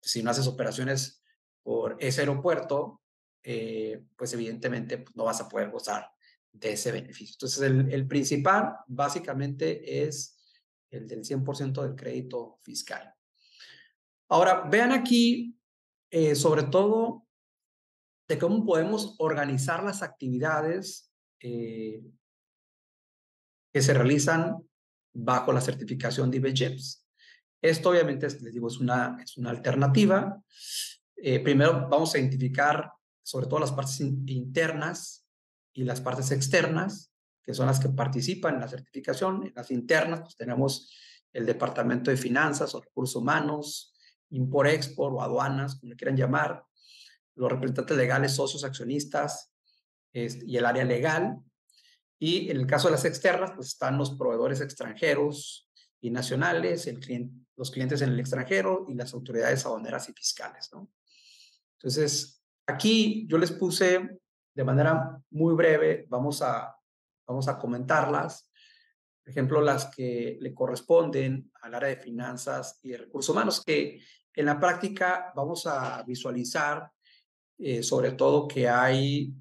si no haces operaciones por ese aeropuerto, eh, pues evidentemente pues, no vas a poder gozar de ese beneficio. Entonces, el, principal básicamente es el del 100% del crédito fiscal. Ahora, vean aquí, eh, sobre todo, de cómo podemos organizar las actividades eh, que se realizan bajo la certificación de IBGEPS. Esto obviamente, les digo, es una, es una alternativa. Eh, primero vamos a identificar sobre todo las partes internas y las partes externas, que son las que participan en la certificación. En las internas pues, tenemos el Departamento de Finanzas o Recursos Humanos, Import-Export o aduanas, como le quieran llamar, los representantes legales, socios, accionistas y el área legal. Y en el caso de las externas, pues están los proveedores extranjeros y nacionales, el cliente, los clientes en el extranjero y las autoridades aduaneras y fiscales. ¿no? Entonces, aquí yo les puse de manera muy breve, vamos a, vamos a comentarlas. Por ejemplo, las que le corresponden al área de finanzas y de recursos humanos, que en la práctica vamos a visualizar eh, sobre todo que hay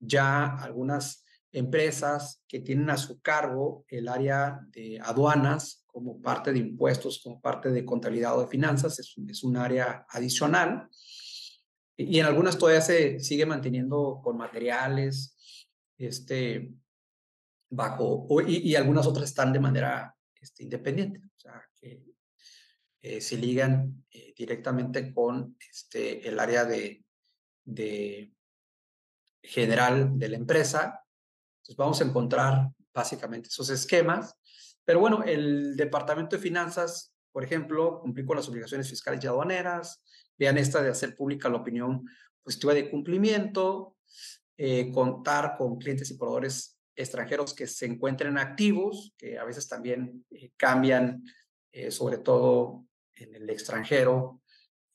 ya algunas empresas que tienen a su cargo el área de aduanas como parte de impuestos, como parte de contabilidad o de finanzas, es, es un área adicional. Y en algunas todavía se sigue manteniendo con materiales, este, bajo, y, y algunas otras están de manera este, independiente, o sea, que eh, se ligan eh, directamente con este, el área de, de general de la empresa. Entonces vamos a encontrar básicamente esos esquemas. Pero bueno, el Departamento de Finanzas, por ejemplo, cumplir con las obligaciones fiscales y aduaneras. Vean esta de hacer pública la opinión positiva de cumplimiento, eh, contar con clientes y proveedores extranjeros que se encuentren activos, que a veces también eh, cambian, eh, sobre todo en el extranjero,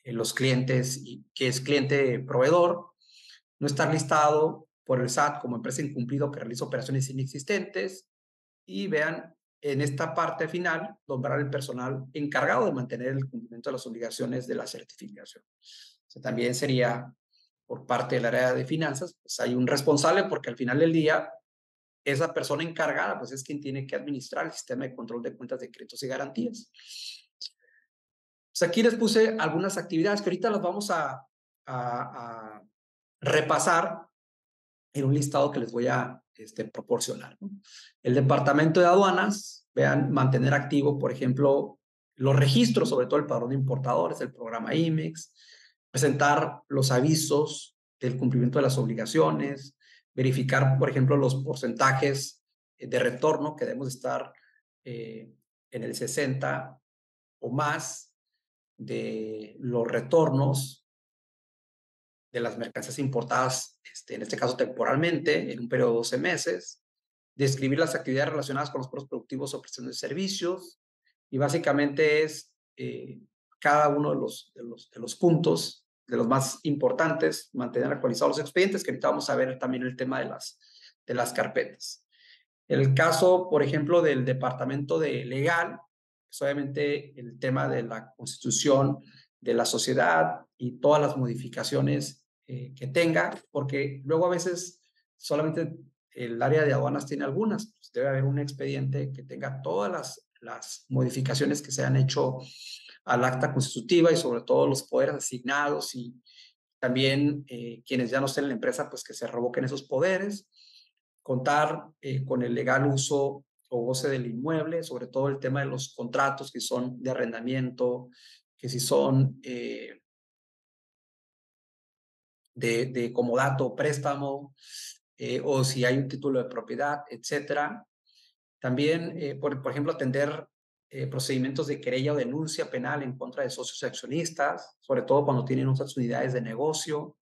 los clientes y que es cliente proveedor, no estar listado por el SAT como empresa incumplido que realiza operaciones inexistentes y vean en esta parte final nombrar el personal encargado de mantener el cumplimiento de las obligaciones de la certificación. también sería por parte del área de finanzas, pues hay un responsable porque al final del día esa persona encargada pues es quien tiene que administrar el sistema de control de cuentas de créditos y garantías. Pues aquí les puse algunas actividades que ahorita las vamos a, a, repasar en un listado que les voy a este, proporcionar. El departamento de aduanas, vean, mantener activo, por ejemplo, los registros, sobre todo el padrón de importadores, el programa IMEX, presentar los avisos del cumplimiento de las obligaciones, verificar, por ejemplo, los porcentajes de retorno que debemos estar eh, en el 60 o más de los retornos de las mercancías importadas, este, en este caso temporalmente, en un periodo de 12 meses, describir las actividades relacionadas con los procesos productivos o prestación de servicios, y básicamente es eh, cada uno de los, de los, puntos, de los más importantes, mantener actualizados los expedientes, que ahorita vamos a ver también el tema de las, de las carpetas. El caso, por ejemplo, del departamento de legal, obviamente el tema de la constitución de la sociedad y todas las modificaciones eh, que tenga, porque luego a veces solamente el área de aduanas tiene algunas, pues debe haber un expediente que tenga todas las, las modificaciones que se han hecho al acta constitutiva y sobre todo los poderes asignados y también eh, quienes ya no estén en la empresa, pues que se revoquen esos poderes, contar eh, con el legal uso o goce del inmueble, sobre todo el tema de los contratos que son de arrendamiento, que si son de, de comodato, préstamo, eh, o si hay un título de propiedad, etcétera. También, eh, por, por, ejemplo, atender procedimientos de querella o denuncia penal en contra de socios accionistas, sobre todo cuando tienen otras unidades de negocio,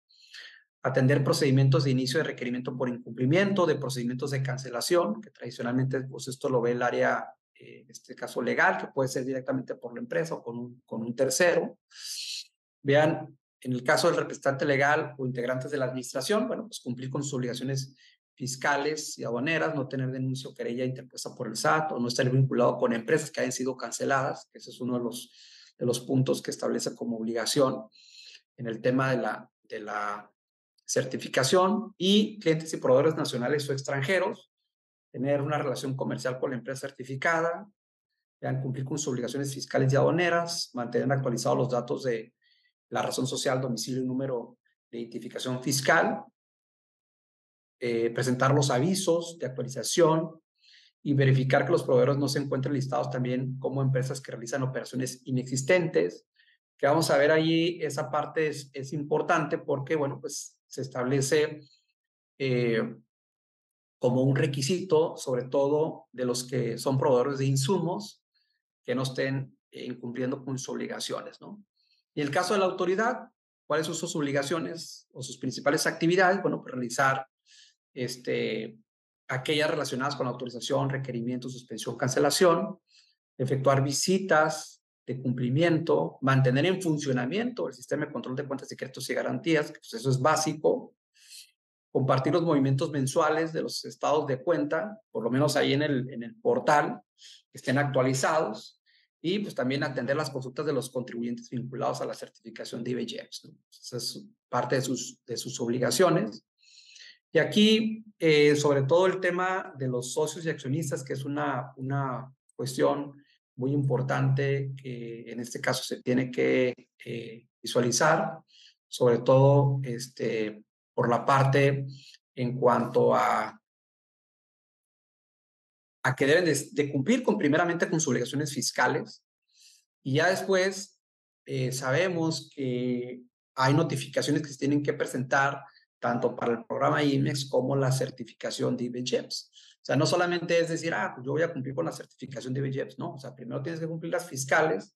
atender procedimientos de inicio de requerimiento por incumplimiento, de procedimientos de cancelación, que tradicionalmente pues esto lo ve el área, eh, en este caso legal, que puede ser directamente por la empresa o con un, con un tercero. Vean, en el caso del representante legal o integrantes de la administración, bueno, pues cumplir con sus obligaciones fiscales y aduaneras, no tener denuncia o querella interpuesta por el SAT o no estar vinculado con empresas que hayan sido canceladas, ese es uno de los, de los puntos que establece como obligación en el tema de la, de la certificación y clientes y proveedores nacionales o extranjeros, tener una relación comercial con la empresa certificada, cumplir con sus obligaciones fiscales y aduaneras, mantener actualizados los datos de la razón social, domicilio y número de identificación fiscal, eh, presentar los avisos de actualización y verificar que los proveedores no se encuentren listados también como empresas que realizan operaciones inexistentes. Que vamos a ver ahí, esa parte es, importante porque, bueno, pues se establece eh, como un requisito, sobre todo de los que son proveedores de insumos, que no estén incumpliendo con sus obligaciones, ¿no? Y el caso de la autoridad, ¿cuáles son sus obligaciones o sus principales actividades? Bueno, pues realizar este, aquellas relacionadas con la autorización, requerimiento, suspensión, cancelación, efectuar visitas de cumplimiento, mantener en funcionamiento el sistema de control de cuentas, secretos y garantías, que pues eso es básico, compartir los movimientos mensuales de los estados de cuenta, por lo menos ahí en el, en el portal, que estén actualizados, y pues también atender las consultas de los contribuyentes vinculados a la certificación de IBGEPS. ¿no? Esa es parte de sus, de sus obligaciones. Y aquí, eh, sobre todo el tema de los socios y accionistas, que es una, una cuestión muy importante que en este caso se tiene que eh, visualizar, sobre todo este, por la parte en cuanto a, a que deben de, cumplir con, primeramente con sus obligaciones fiscales y ya después eh, sabemos que hay notificaciones que se tienen que presentar tanto para el programa IMEX como la certificación de IBGEPS. O sea, no solamente es decir, ah, pues yo voy a cumplir con la certificación de IBGEPS, no, o sea, primero tienes que cumplir las fiscales,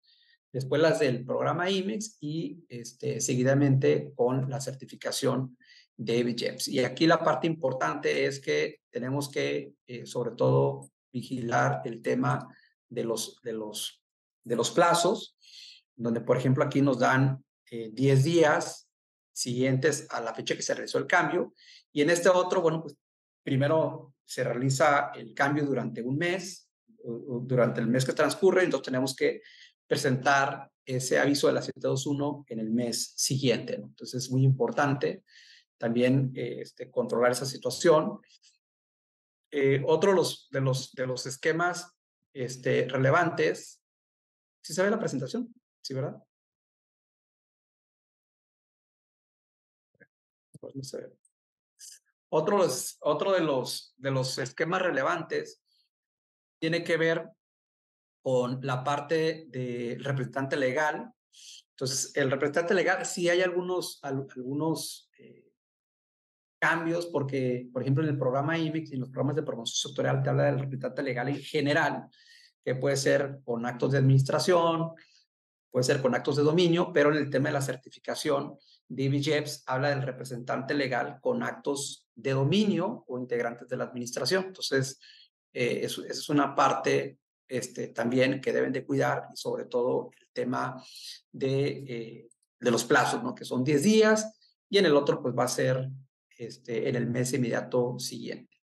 después las del programa IMEX y este, seguidamente con la certificación de IBGEPS. Y aquí la parte importante es que tenemos que, eh, sobre todo, vigilar el tema de los, de los, de los plazos, donde, por ejemplo, aquí nos dan 10 eh, días siguientes a la fecha que se realizó el cambio. Y en este otro, bueno, pues primero se realiza el cambio durante un mes, durante el mes que transcurre, entonces tenemos que presentar ese aviso de la 721 en el mes siguiente. Entonces es muy importante también eh, este, controlar esa situación. Eh, otro de los, de, los, de los esquemas este, relevantes, ¿sí se ve la presentación? ¿Sí, verdad? Pues, otro, otro de, los, de los esquemas relevantes tiene que ver con la parte del representante legal. Entonces, el representante legal, sí hay algunos, algunos cambios, porque, por ejemplo, en el programa IMIX y en los programas de promoción sectorial te habla del representante legal en general, que puede ser con actos de administración, puede ser con actos de dominio, pero en el tema de la certificación, Jebs habla del representante legal con actos de dominio o integrantes de la administración. Entonces, eh, eso, es una parte este, también que deben de cuidar y sobre todo el tema de, eh, de los plazos, ¿no? que son 10 días y en el otro pues va a ser este, en el mes inmediato siguiente.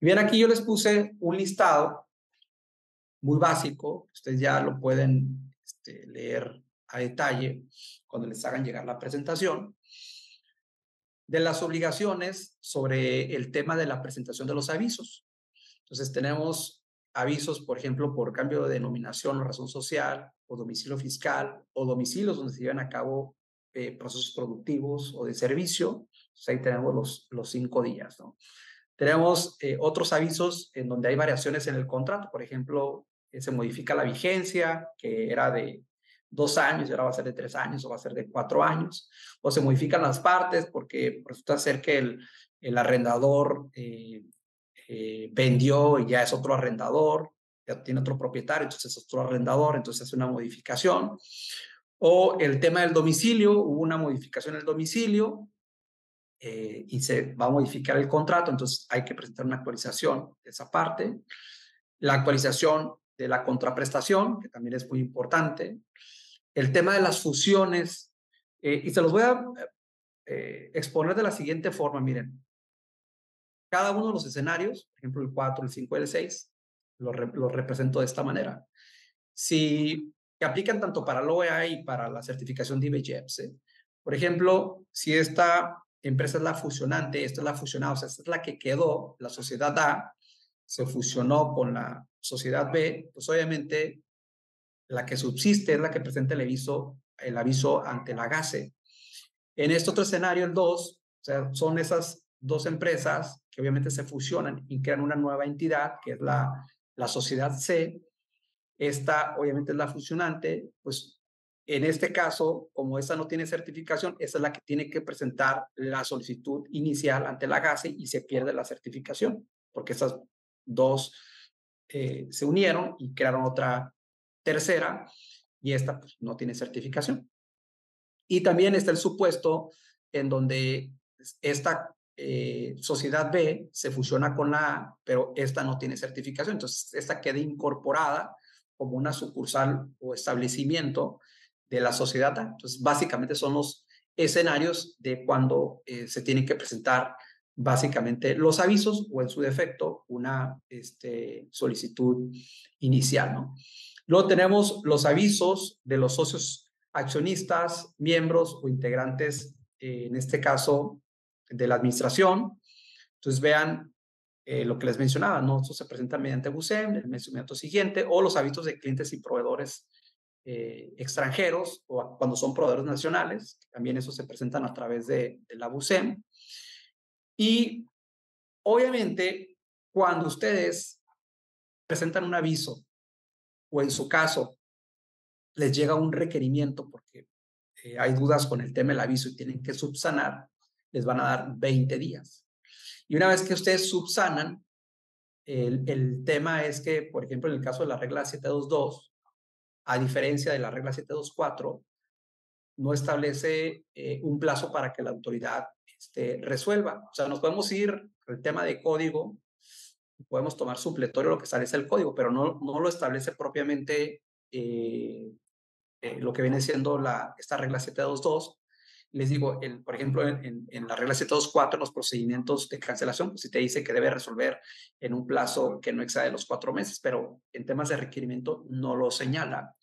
Bien, aquí yo les puse un listado muy básico, ustedes ya lo pueden este, leer a detalle cuando les hagan llegar la presentación, de las obligaciones sobre el tema de la presentación de los avisos. Entonces tenemos avisos, por ejemplo, por cambio de denominación o razón social, o domicilio fiscal, o domicilios donde se llevan a cabo eh, procesos productivos o de servicio. Entonces ahí tenemos los, los cinco días. ¿no? Tenemos eh, otros avisos en donde hay variaciones en el contrato. Por ejemplo, eh, se modifica la vigencia, que era de dos años ahora va a ser de tres años o va a ser de cuatro años, o se modifican las partes porque resulta ser que el, el arrendador eh, vendió y ya es otro arrendador, ya tiene otro propietario, entonces es otro arrendador, entonces hace una modificación. O el tema del domicilio, hubo una modificación en el domicilio eh, y se va a modificar el contrato, entonces hay que presentar una actualización de esa parte. La actualización de la contraprestación, que también es muy importante el tema de las fusiones, eh, y se los voy a eh, exponer de la siguiente forma, miren. Cada uno de los escenarios, por ejemplo, el 4, el 5 y el 6, lo, lo represento de esta manera. Si que aplican tanto para la OEA y para la certificación de IBGEPS. ¿eh? Por ejemplo, si esta empresa es la fusionante, esta es la fusionada, o sea, esta es la que quedó, la sociedad A se fusionó con la sociedad B, pues obviamente la que subsiste es la que presenta el aviso, el aviso ante la GASE. En este otro escenario, el 2, o sea, son esas dos empresas que obviamente se fusionan y crean una nueva entidad, que es la, la sociedad C. Esta, obviamente, es la fusionante, pues en este caso, como esta no tiene certificación, esa es la que tiene que presentar la solicitud inicial ante la GASE y se pierde la certificación, porque esas dos eh, se unieron y crearon otra tercera y esta pues, no tiene certificación. Y también está el supuesto en donde esta eh, sociedad B se fusiona con la A, pero esta no tiene certificación. Entonces, esta queda incorporada como una sucursal o establecimiento de la sociedad. Entonces, básicamente son los escenarios de cuando eh, se tienen que presentar básicamente los avisos o en su defecto una este, solicitud inicial. ¿no? Luego tenemos los avisos de los socios accionistas, miembros o integrantes, eh, en este caso, de la administración. Entonces vean eh, lo que les mencionaba, ¿no? Esto se presenta mediante BUSEM, el mencionamiento siguiente, o los avisos de clientes y proveedores eh, extranjeros, o cuando son proveedores nacionales, también eso se presentan a través de, de la BUSEM. Y obviamente, cuando ustedes presentan un aviso, o en su caso, les llega un requerimiento porque eh, hay dudas con el tema del aviso y tienen que subsanar, les van a dar 20 días. Y una vez que ustedes subsanan, el, el tema es que, por ejemplo, en el caso de la regla 722, a diferencia de la regla 724, no establece eh, un plazo para que la autoridad este, resuelva. O sea, nos podemos ir el tema de código, podemos tomar supletorio lo que establece el código, pero no, no lo establece propiamente eh, eh, lo que viene siendo la, esta regla 722. Les digo, por ejemplo, en, en, la regla 724, los procedimientos de cancelación, pues si te dice que debe resolver en un plazo que no excede los cuatro meses, pero en temas de requerimiento no lo señala.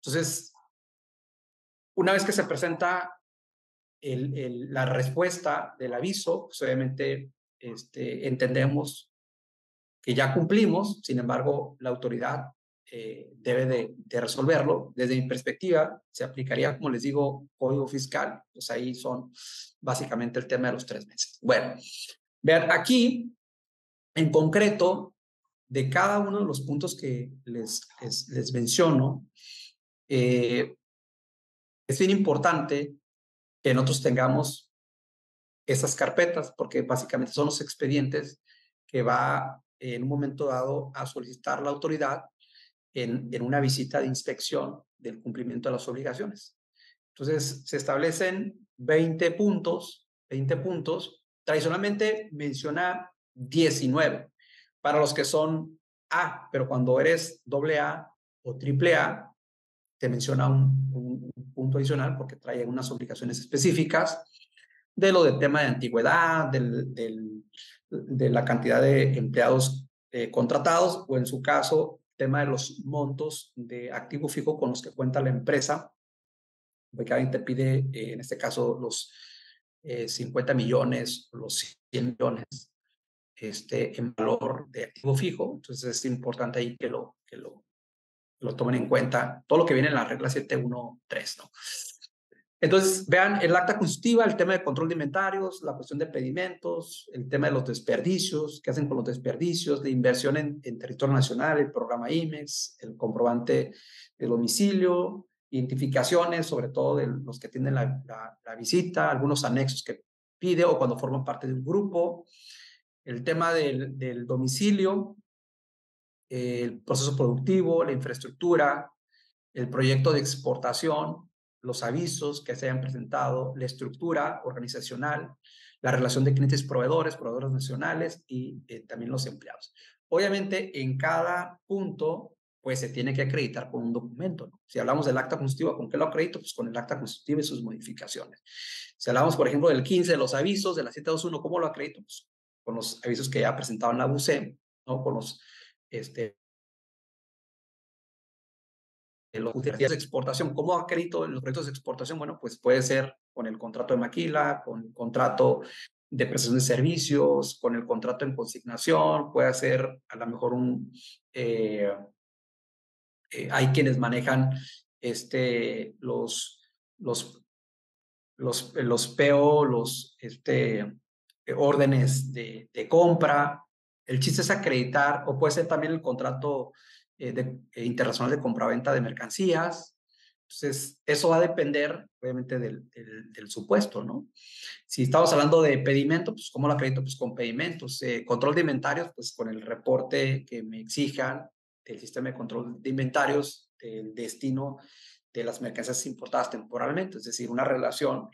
Entonces, una vez que se presenta la respuesta del aviso, pues obviamente este, entendemos que ya cumplimos, sin embargo, la autoridad eh, debe de, resolverlo. Desde mi perspectiva, se aplicaría, como les digo, código fiscal, pues ahí son básicamente el tema de los tres meses. Bueno, vean, aquí, en concreto, de cada uno de los puntos que les, les, menciono, eh, es bien importante que nosotros tengamos esas carpetas, porque básicamente son los expedientes que va en un momento dado a solicitar la autoridad en, una visita de inspección del cumplimiento de las obligaciones. Entonces, se establecen 20 puntos, 20 puntos. Tradicionalmente menciona 19 para los que son A, pero cuando eres doble A o triple A, te menciona un, un, punto adicional porque trae unas obligaciones específicas de lo del tema de antigüedad, del, de la cantidad de empleados eh, contratados o en su caso tema de los montos de activo fijo con los que cuenta la empresa. Porque te pide, en este caso, los eh, 50 millones, los 100 millones este, en valor de activo fijo. Entonces es importante ahí que lo, que lo, lo tomen en cuenta. Todo lo que viene en la regla 713, ¿no? Entonces, vean el acta constitutiva, el tema de control de inventarios, la cuestión de pedimentos, el tema de los desperdicios, qué hacen con los desperdicios, de inversión en, territorio nacional, el programa IMEX, el comprobante de domicilio, identificaciones, sobre todo de los que tienen la, la, la visita, algunos anexos que pide o cuando forman parte de un grupo, el tema del, del domicilio, el proceso productivo, la infraestructura, el proyecto de exportación, los avisos que se hayan presentado, la estructura organizacional, la relación de clientes proveedores, proveedores nacionales y eh, también los empleados. Obviamente, en cada punto, pues se tiene que acreditar con un documento. ¿no? Si hablamos del acta constitutiva, ¿con qué lo acredito? Pues con el acta constitutiva y sus modificaciones. Si hablamos, por ejemplo, del 15, de los avisos, de la 721, ¿cómo lo acredito? Pues con los avisos que ya presentado en la UCE, ¿no? Con los este, los proyectos de exportación. ¿Cómo acredito en los proyectos de exportación? Bueno, pues puede ser con el contrato de maquila, con el contrato de prestación de servicios, con el contrato en consignación, puede ser a lo mejor un, eh, eh, hay quienes manejan este, los, los, los, los PO, los este, órdenes de, de compra. El chiste es acreditar, o puede ser también el contrato eh, de, eh, internacional de compraventa de mercancías. Entonces, eso va a depender, obviamente, del, del, supuesto, ¿no? Si estamos hablando de pedimento, pues, ¿cómo lo acredito? Pues con pedimentos. Eh, control de inventarios, pues con el reporte que me exijan del sistema de control de inventarios, del destino de las mercancías importadas temporalmente, es decir, una relación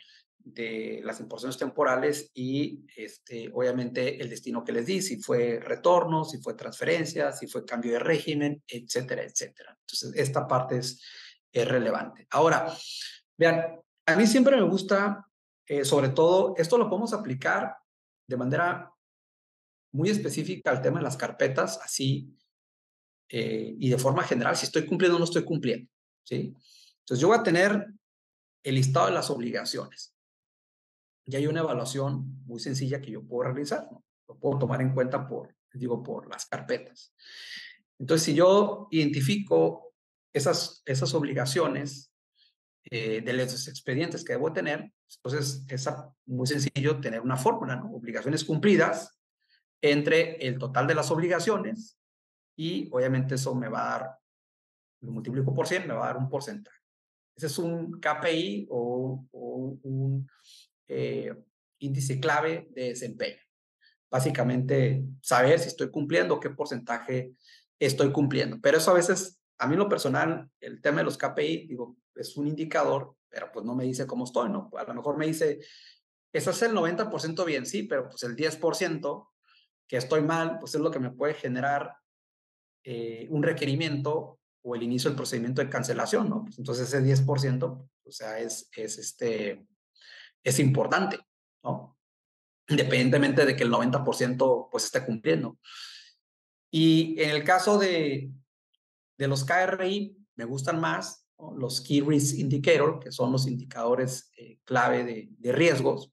de las importaciones temporales y este, obviamente el destino que les di, si fue retorno, si fue transferencia, si fue cambio de régimen, etcétera, etcétera. Entonces, esta parte es, es relevante. Ahora, vean, a mí siempre me gusta, eh, sobre todo, esto lo podemos aplicar de manera muy específica al tema de las carpetas, así, eh, y de forma general, si estoy cumpliendo o no estoy cumpliendo, ¿sí? Entonces, yo voy a tener el listado de las obligaciones y hay una evaluación muy sencilla que yo puedo realizar, ¿no? lo puedo tomar en cuenta por, digo, por las carpetas. Entonces, si yo identifico esas, esas obligaciones eh, de los expedientes que debo tener, entonces es muy sencillo tener una fórmula, ¿no? Obligaciones cumplidas entre el total de las obligaciones y obviamente eso me va a dar, lo multiplico por 100, me va a dar un porcentaje. Ese es un KPI o, o un, eh, índice clave de desempeño. Básicamente, saber si estoy cumpliendo, qué porcentaje estoy cumpliendo. Pero eso a veces, a mí lo personal, el tema de los KPI, digo, es un indicador, pero pues no me dice cómo estoy, ¿no? A lo mejor me dice, eso es el 90% bien, sí, pero pues el 10% que estoy mal, pues es lo que me puede generar eh, un requerimiento o el inicio del procedimiento de cancelación, ¿no? Pues entonces ese 10%, o sea, es, es este, es importante. Independientemente de que el 90% pues esté cumpliendo. Y en el caso de, de los KRI, me gustan más los Key Risk Indicator, que son los indicadores eh, clave de, de, riesgos,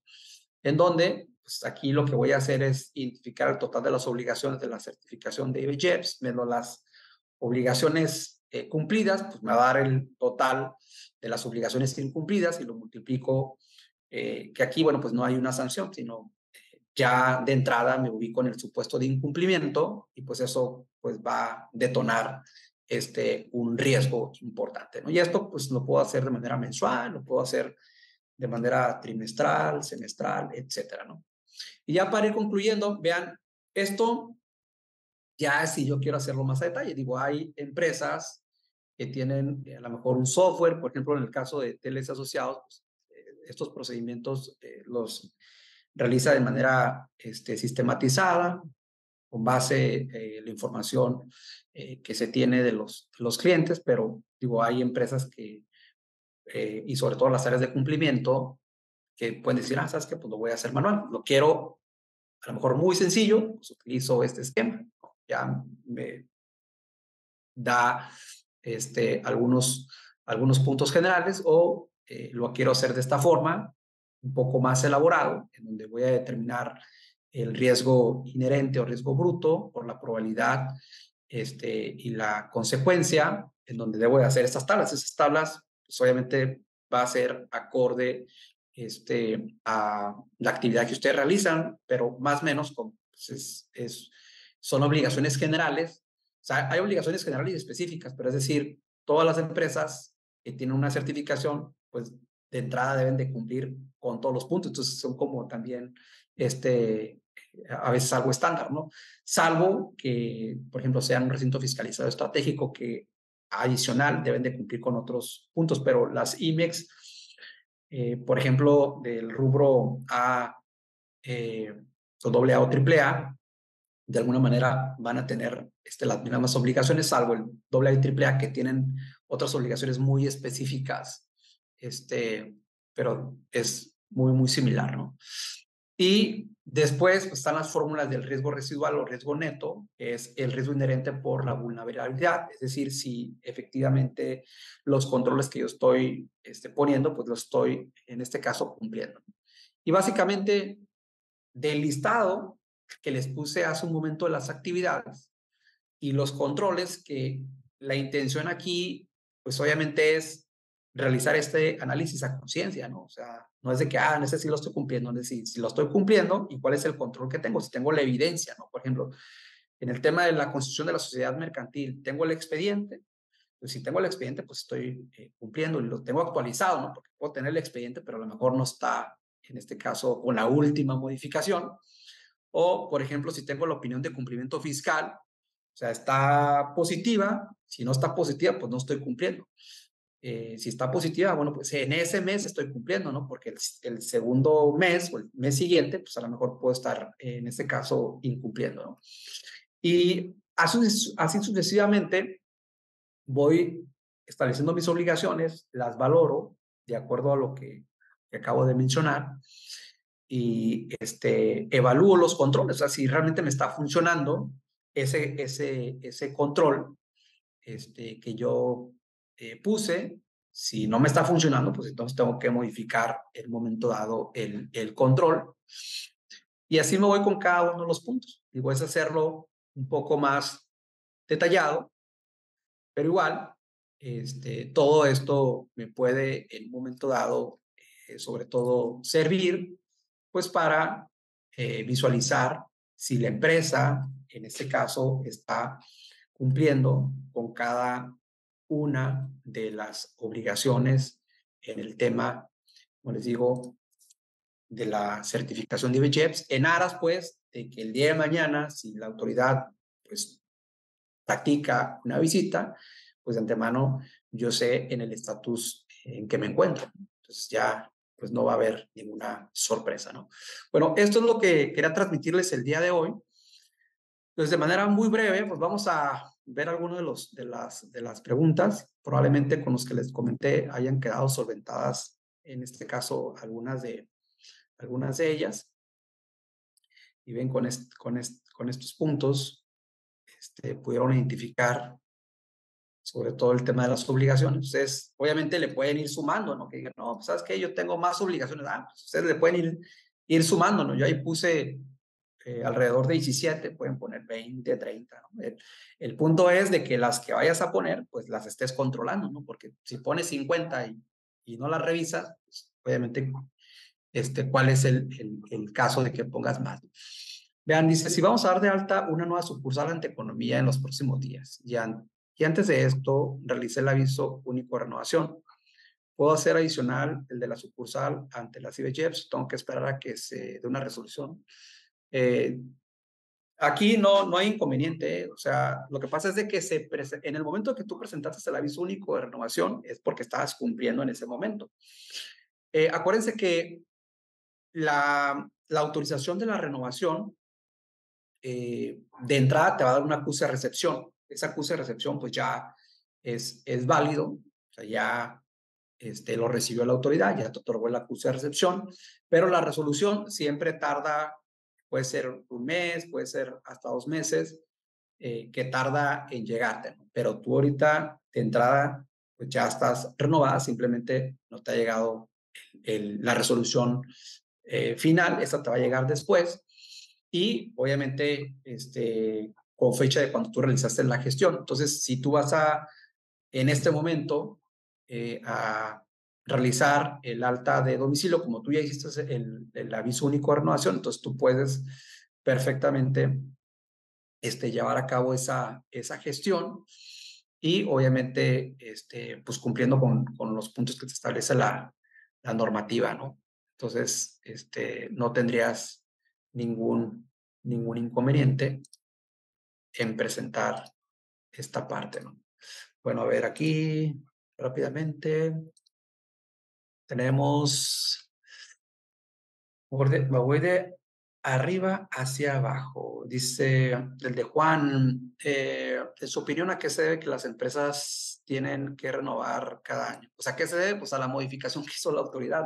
en donde pues aquí lo que voy a hacer es identificar el total de las obligaciones de la certificación de IBJEPS, menos las obligaciones eh, cumplidas, pues me va a dar el total de las obligaciones incumplidas y lo multiplico eh, que aquí, bueno, pues no hay una sanción, sino eh, ya de entrada me ubico en el supuesto de incumplimiento y pues eso pues va a detonar este, un riesgo importante, ¿no? Y esto pues lo puedo hacer de manera mensual, lo puedo hacer de manera trimestral, semestral, etcétera, ¿no? Y ya para ir concluyendo, vean, esto ya si yo quiero hacerlo más a detalle, digo, hay empresas que tienen a lo mejor un software, por ejemplo, en el caso de Teles Asociados, pues, estos procedimientos eh, los realiza de manera este, sistematizada, con base eh, la información eh, que se tiene de los, los clientes, pero digo, hay empresas que, y sobre todo las áreas de cumplimiento, que pueden decir, ah, sabes que pues lo voy a hacer manual, lo quiero a lo mejor muy sencillo, pues utilizo este esquema, ya me da este, algunos, algunos puntos generales o eh, lo quiero hacer de esta forma, un poco más elaborado, en donde voy a determinar el riesgo inherente o riesgo bruto por la probabilidad este, y la consecuencia, en donde debo de hacer estas tablas. Esas tablas, pues obviamente va a ser acorde este, a la actividad que ustedes realizan, pero más o menos pues es, son obligaciones generales. O sea, hay obligaciones generales y específicas, pero es decir, todas las empresas que tienen una certificación pues de entrada deben de cumplir con todos los puntos. Entonces son como también, este, a veces algo estándar, ¿no? Salvo que, por ejemplo, sean un recinto fiscalizado estratégico que adicional deben de cumplir con otros puntos, pero las IMEX, eh, por ejemplo, del rubro A, eh, o doble A o triple A, de alguna manera van a tener este, las mismas obligaciones, salvo el doble A y triple A que tienen otras obligaciones muy específicas este, pero es muy, muy similar, ¿no? Y después pues, están las fórmulas del riesgo residual o riesgo neto, que es el riesgo inherente por la vulnerabilidad, es decir, si efectivamente los controles que yo estoy este, poniendo, pues los estoy en este caso cumpliendo. Y básicamente del listado que les puse hace un momento de las actividades y los controles que la intención aquí, pues obviamente es realizar este análisis a conciencia, ¿no? O sea, no es de que, ah, en ese sí lo estoy cumpliendo, es decir, si lo estoy cumpliendo y cuál es el control que tengo, si tengo la evidencia, ¿no? Por ejemplo, en el tema de la constitución de la sociedad mercantil, tengo el expediente, pues si tengo el expediente, pues estoy eh, cumpliendo y lo tengo actualizado, ¿no? Porque puedo tener el expediente, pero a lo mejor no está, en este caso, con la última modificación. O, por ejemplo, si tengo la opinión de cumplimiento fiscal, o sea, está positiva, si no está positiva, pues no estoy cumpliendo. Eh, si está positiva, bueno, pues en ese mes estoy cumpliendo, ¿no? Porque el, segundo mes o el mes siguiente, pues a lo mejor puedo estar, en este caso, incumpliendo, ¿no? Y así, así sucesivamente voy estableciendo mis obligaciones, las valoro de acuerdo a lo que, que acabo de mencionar y este, evalúo los controles, o sea, si realmente me está funcionando ese, ese, ese control este, que yo eh, puse, si no me está funcionando, pues entonces tengo que modificar en momento dado el, el control. Y así me voy con cada uno de los puntos. Digo, es hacerlo un poco más detallado, pero igual, este, todo esto me puede en un momento dado, eh, sobre todo, servir pues para eh, visualizar si la empresa, en este caso, está cumpliendo con cada una de las obligaciones en el tema, como les digo, de la certificación de IBJEPS, en aras, pues, de que el día de mañana, si la autoridad, pues, practica una visita, pues de antemano yo sé en el estatus en que me encuentro. Entonces ya pues no va a haber ninguna sorpresa, ¿no? Bueno, esto es lo que quería transmitirles el día de hoy. Entonces, de manera muy breve, pues vamos a ver algunas de, los, de, las, de las preguntas. Probablemente con los que les comenté hayan quedado solventadas, en este caso, algunas de, algunas de ellas. Y ven, con, con, con estos puntos, este, pudieron identificar sobre todo el tema de las obligaciones. Ustedes obviamente le pueden ir sumando, ¿no? Que digan, no, pues, ¿sabes qué? Yo tengo más obligaciones. Ah, pues ustedes le pueden ir, ir sumando, ¿no? Yo ahí puse eh, alrededor de 17, pueden poner 20, 30, ¿no? el, el, punto es de que las que vayas a poner, pues las estés controlando, ¿no? Porque si pones 50 y, y no las revisas, pues, obviamente, este, ¿cuál es el, el, el caso de que pongas más? Vean, dice, si vamos a dar de alta una nueva sucursal ante economía en los próximos días, ya y antes de esto, realicé el aviso único de renovación. Puedo hacer adicional el de la sucursal ante la CIBJEPS, tengo que esperar a que se dé una resolución. Eh, aquí no, no hay inconveniente, o sea, lo que pasa es de que se en el momento que tú presentaste el aviso único de renovación es porque estabas cumpliendo en ese momento. Eh, acuérdense que la, la autorización de la renovación eh, de entrada te va a dar una acuse de recepción esa acuse de recepción pues ya es, es válido, o sea, ya este, lo recibió la autoridad, ya te otorgó el acuse de recepción, pero la resolución siempre tarda, puede ser un mes, puede ser hasta dos meses, eh, que tarda en llegarte, pero tú ahorita de entrada pues ya estás renovada, simplemente no te ha llegado el, la resolución eh, final, esta te va a llegar después y obviamente este, con fecha de cuando tú realizaste la gestión. Entonces, si tú vas a, en este momento, eh, a realizar el alta de domicilio, como tú ya hiciste el, el, aviso único de renovación, entonces tú puedes perfectamente este, llevar a cabo esa, esa gestión y obviamente este, pues cumpliendo con, con los puntos que te establece la, la normativa, ¿no? Entonces, este, no tendrías ningún, ningún inconveniente en presentar esta parte. ¿no? Bueno, a ver aquí rápidamente. Tenemos, me voy de arriba hacia abajo. Dice el de Juan, eh, en su opinión, ¿a qué se debe que las empresas tienen que renovar cada año? O sea, ¿qué se debe? Pues a la modificación que hizo la autoridad.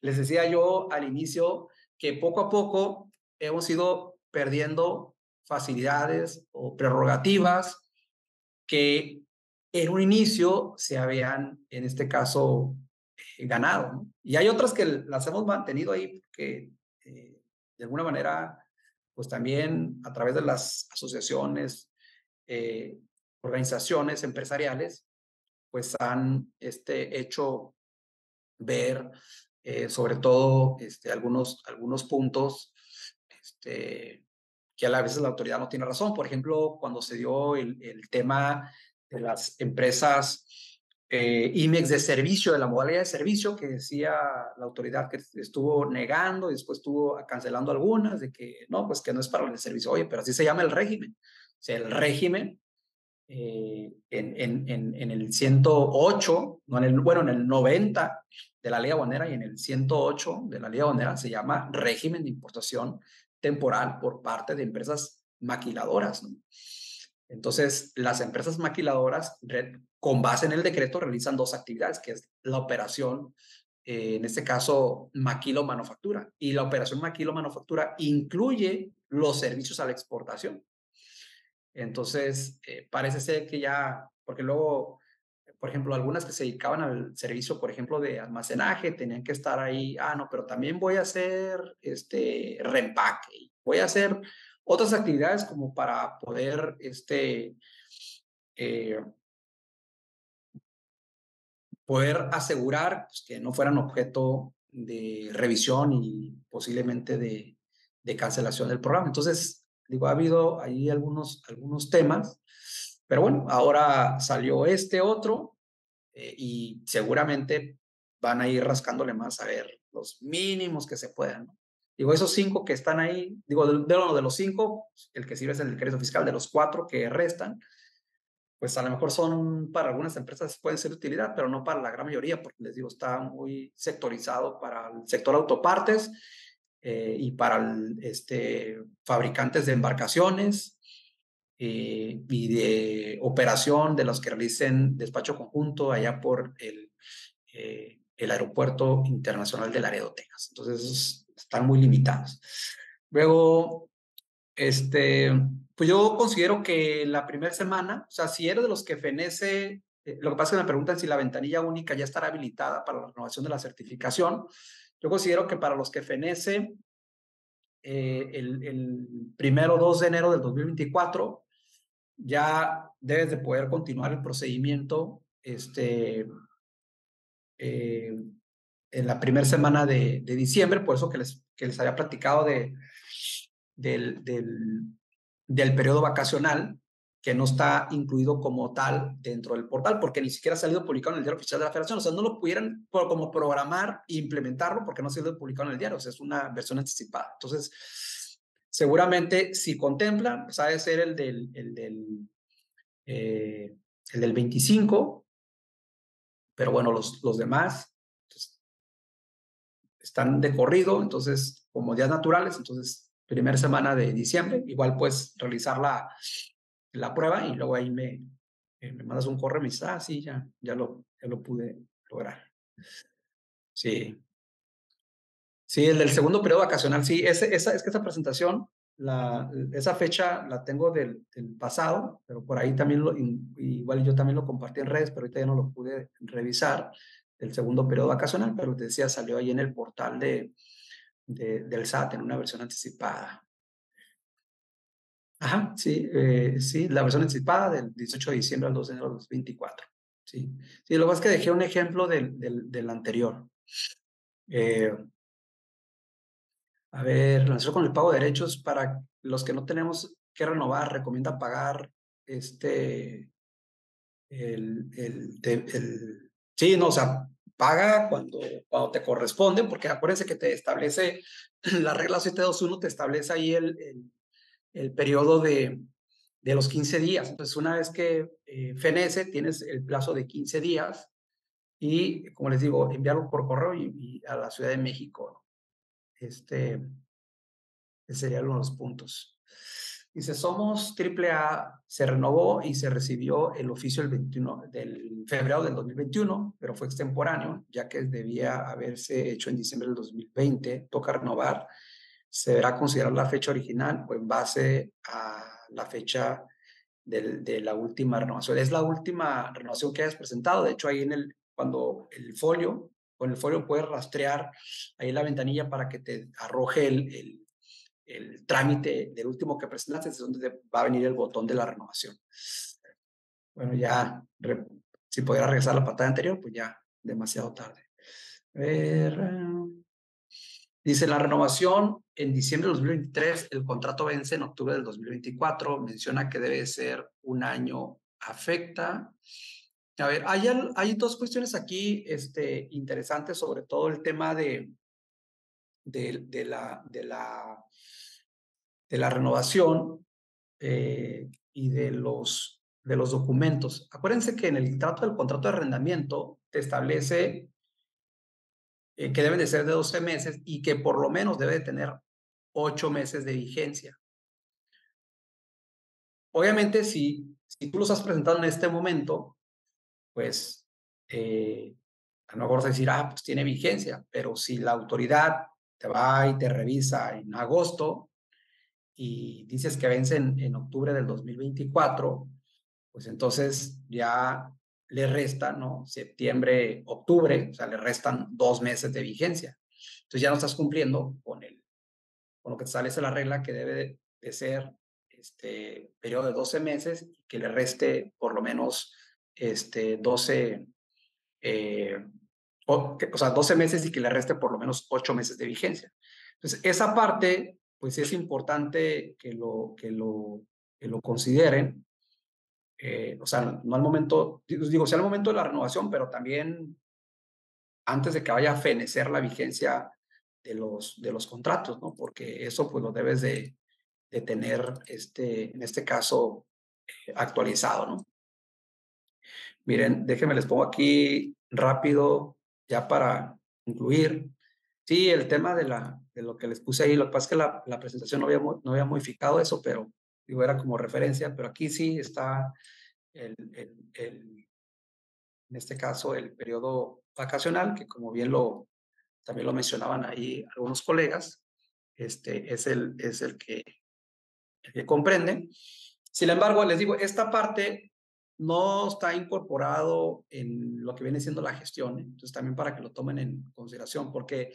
Les decía yo al inicio que poco a poco hemos ido perdiendo facilidades o prerrogativas que en un inicio se habían, en este caso, eh, ganado. Y hay otras que las hemos mantenido ahí que eh, de alguna manera, pues también a través de las asociaciones, eh, organizaciones empresariales pues han este, hecho ver sobre todo este, algunos, algunos puntos este, que a veces la autoridad no tiene razón. Por ejemplo, cuando se dio el tema de las empresas eh, IMEX de servicio, de la modalidad de servicio, que decía la autoridad que estuvo negando y después estuvo cancelando algunas, de que no, pues que no es para el servicio. Oye, pero así se llama el régimen. O sea, el régimen eh, en, en, en, el 108, no en el, bueno, en el 90 de la ley aduanera y en el 108 de la ley aduanera se llama régimen de importación temporal por parte de empresas maquiladoras. Entonces, las empresas maquiladoras, con base en el decreto, realizan dos actividades, que es la operación, eh, en este caso, maquilo manufactura. Y la operación maquilo manufactura incluye los servicios a la exportación. Entonces, eh, parece ser que ya, porque luego, por ejemplo, algunas que se dedicaban al servicio, por ejemplo, de almacenaje, tenían que estar ahí, ah, no, pero también voy a hacer este reempaque, voy a hacer otras actividades como para poder este, eh, poder asegurar pues, que no fueran objeto de revisión y posiblemente de, cancelación del programa. Entonces, digo, ha habido ahí algunos, algunos temas, pero bueno, ahora salió este otro eh, y seguramente van a ir rascándole más a ver los mínimos que se puedan. Digo, esos cinco que están ahí, digo, de, de, de los cinco, el que sirve es el decreto fiscal, de los cuatro que restan, pues a lo mejor son para algunas empresas pueden ser de utilidad, pero no para la gran mayoría, porque les digo, está muy sectorizado para el sector autopartes eh, y para el, este, fabricantes de embarcaciones eh, y de operación de los que realicen despacho conjunto allá por el, eh, el Aeropuerto Internacional de Laredo, Texas. Entonces, están muy limitados. Luego, este, pues yo considero que la primera semana, o sea, si eres de los que fenece, eh, lo que pasa es que me preguntan si la ventanilla única ya estará habilitada para la renovación de la certificación. Yo considero que para los que fenece eh, el, el, primero 2 de enero del 2024, ya debes de poder continuar el procedimiento este, eh, en la primera semana de, de, diciembre, por eso que les, que les había platicado de, del, del, del, periodo vacacional, que no está incluido como tal dentro del portal, porque ni siquiera ha salido publicado en el diario oficial de la federación, o sea, no lo pudieran como programar e implementarlo porque no ha sido publicado en el diario, o sea, es una versión anticipada. Entonces, seguramente si contemplan, pues ha de ser el del, el del, eh, el del 25, pero bueno, los, los demás están de corrido, entonces, como días naturales, entonces, primera semana de diciembre, igual puedes realizar la, la prueba y luego ahí me, eh, me mandas un correo y me dices, ah, sí, ya, ya, lo, ya lo pude lograr. Sí. Sí, el del segundo periodo vacacional, sí, ese, esa, es que esa presentación, la, esa fecha la tengo del, del, pasado, pero por ahí también, lo, igual yo también lo compartí en redes, pero ahorita ya no lo pude revisar el segundo periodo vacacional, pero te decía, salió ahí en el portal de, de, del SAT en una versión anticipada. Ajá, sí, eh, sí, la versión anticipada del 18 de diciembre al 2 de enero de 2024. Sí, sí lo que es que dejé un ejemplo del, del, del anterior. Eh, a ver, relación con el pago de derechos, para los que no tenemos que renovar, recomienda pagar este, el, el, el Sí, no, o sea, paga cuando, cuando te corresponde, porque acuérdense que te establece, la regla 721 te establece ahí el, el, periodo de, de, los 15 días. Entonces, una vez que eh, fenece, tienes el plazo de 15 días y, como les digo, enviarlo por correo y, y a la Ciudad de México. Este, ese sería uno de los puntos. Dice, somos AAA, se renovó y se recibió el oficio el 21 del febrero del 2021, pero fue extemporáneo, ya que debía haberse hecho en diciembre del 2020, toca renovar. Se deberá considerar la fecha original o en base a la fecha de la última renovación. Es la última renovación que hayas presentado. De hecho, ahí en el, cuando el folio, con el folio puedes rastrear ahí la ventanilla para que te arroje el el trámite del último que presentaste, es donde va a venir el botón de la renovación. bueno, ya, si pudiera regresar a la pantalla anterior, pues ya demasiado tarde. A ver, dice la renovación en diciembre de 2023, el contrato vence en octubre del 2024, menciona que debe ser un año afecta. A ver, hay, hay dos cuestiones aquí este, interesantes, sobre todo el tema de, de, de la, de, la, de la renovación eh, y de los, de los documentos. Acuérdense que en el trato del contrato de arrendamiento te establece eh, que deben de ser de 12 meses y que por lo menos debe de tener 8 meses de vigencia. Obviamente, si, si tú los has presentado en este momento, pues eh, a lo mejor decir, ah, pues tiene vigencia, pero si la autoridad te va y te revisa en agosto y dices que vence en, octubre del 2024, pues entonces ya le resta, ¿no? Septiembre, octubre, o sea, le restan dos meses de vigencia. Entonces ya no estás cumpliendo con, el, con lo que establece la regla que debe de, ser este periodo de 12 meses y que le reste por lo menos este, 12, eh, o, sea, 12 meses y que le reste por lo menos 8 meses de vigencia. Entonces, esa parte, pues es importante que lo, que lo, que lo consideren. Eh, o sea, no al momento, digo, sea al momento de la renovación, pero también antes de que vaya a fenecer la vigencia de los, de los contratos, ¿no? Porque eso pues lo debes de, de tener, este, en este caso, eh, actualizado, ¿no? Miren, déjenme les pongo aquí rápido, ya para concluir. Sí, el tema de, la, de lo que les puse ahí, lo que pasa es que la, la presentación no había, no había modificado eso, pero digo, era como referencia, pero aquí sí está el, el, el, en este caso el periodo vacacional, que como bien lo, también lo mencionaban ahí algunos colegas, este es el, es el que, el que comprende. Sin embargo, les digo, esta parte no está incorporado en lo que viene siendo la gestión. Entonces, también para que lo tomen en consideración, porque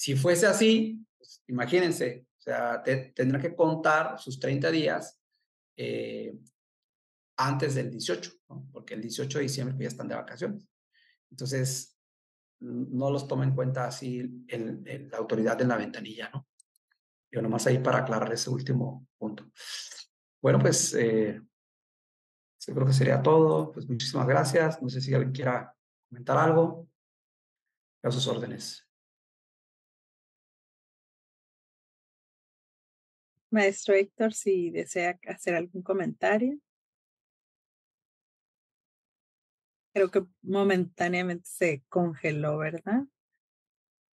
si fuese así, pues, imagínense, o sea, tendrán que contar sus 30 días eh, antes del 18, porque el 18 de diciembre pues, ya están de vacaciones. Entonces, no los toma en cuenta así la autoridad en la ventanilla, ¿no? Yo nomás ahí para aclarar ese último punto. Bueno, pues eh, creo que sería todo. Pues muchísimas gracias. No sé si alguien quiera comentar algo. A sus órdenes. Maestro Héctor, si desea hacer algún comentario. Creo que momentáneamente se congeló, ¿verdad?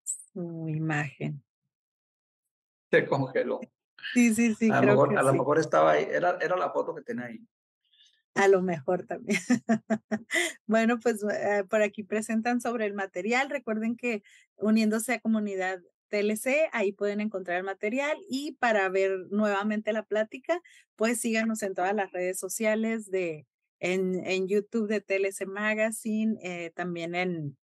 Su imagen. Se congeló. Sí, sí, sí. A, lo mejor, a lo mejor estaba ahí, era, era la foto que tenía ahí. A lo mejor también. bueno, pues eh, por aquí presentan sobre el material. Recuerden que uniéndose a comunidad TLC, ahí pueden encontrar el material y para ver nuevamente la plática, pues síganos en todas las redes sociales de en, en YouTube de TLC Magazine, eh, también en,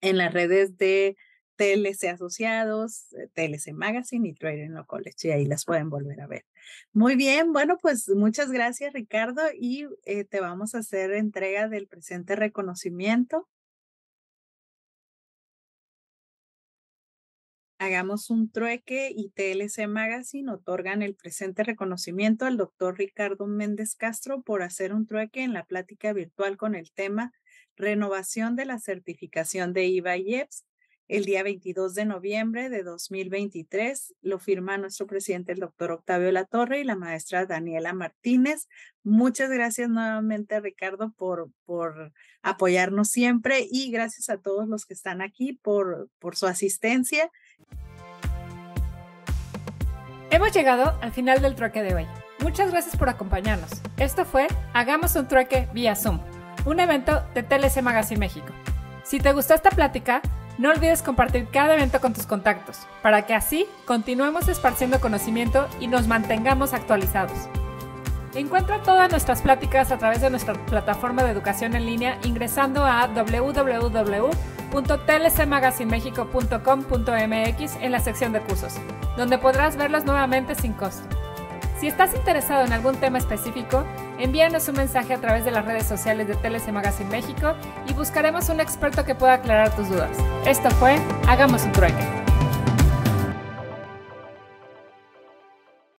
en las redes de TLC Asociados, eh, TLC Magazine y Trading Law College, y ahí las pueden volver a ver. Muy bien, bueno, pues muchas gracias Ricardo y eh, te vamos a hacer entrega del presente reconocimiento. Hagamos un trueque y TLC Magazine otorgan el presente reconocimiento al doctor Ricardo Méndez Castro por hacer un trueque en la plática virtual con el tema Renovación de la certificación de IVA y EPS el día 22 de noviembre de 2023. Lo firma nuestro presidente, el doctor Octavio Latorre y la maestra Daniela Martínez. Muchas gracias nuevamente, Ricardo, por, por apoyarnos siempre y gracias a todos los que están aquí por, por su asistencia. Hemos llegado al final del trueque de hoy. Muchas gracias por acompañarnos. Esto fue Hagamos un trueque vía Zoom, un evento de TLC Magazine México. Si te gustó esta plática, no olvides compartir cada evento con tus contactos, para que así continuemos esparciendo conocimiento y nos mantengamos actualizados. Encuentra todas nuestras pláticas a través de nuestra plataforma de educación en línea ingresando a www.tlcmagazinemexico.com.mx en la sección de cursos, donde podrás verlas nuevamente sin costo. Si estás interesado en algún tema específico, envíanos un mensaje a través de las redes sociales de TLC Magazine México y buscaremos un experto que pueda aclarar tus dudas. Esto fue Hagamos un trueque.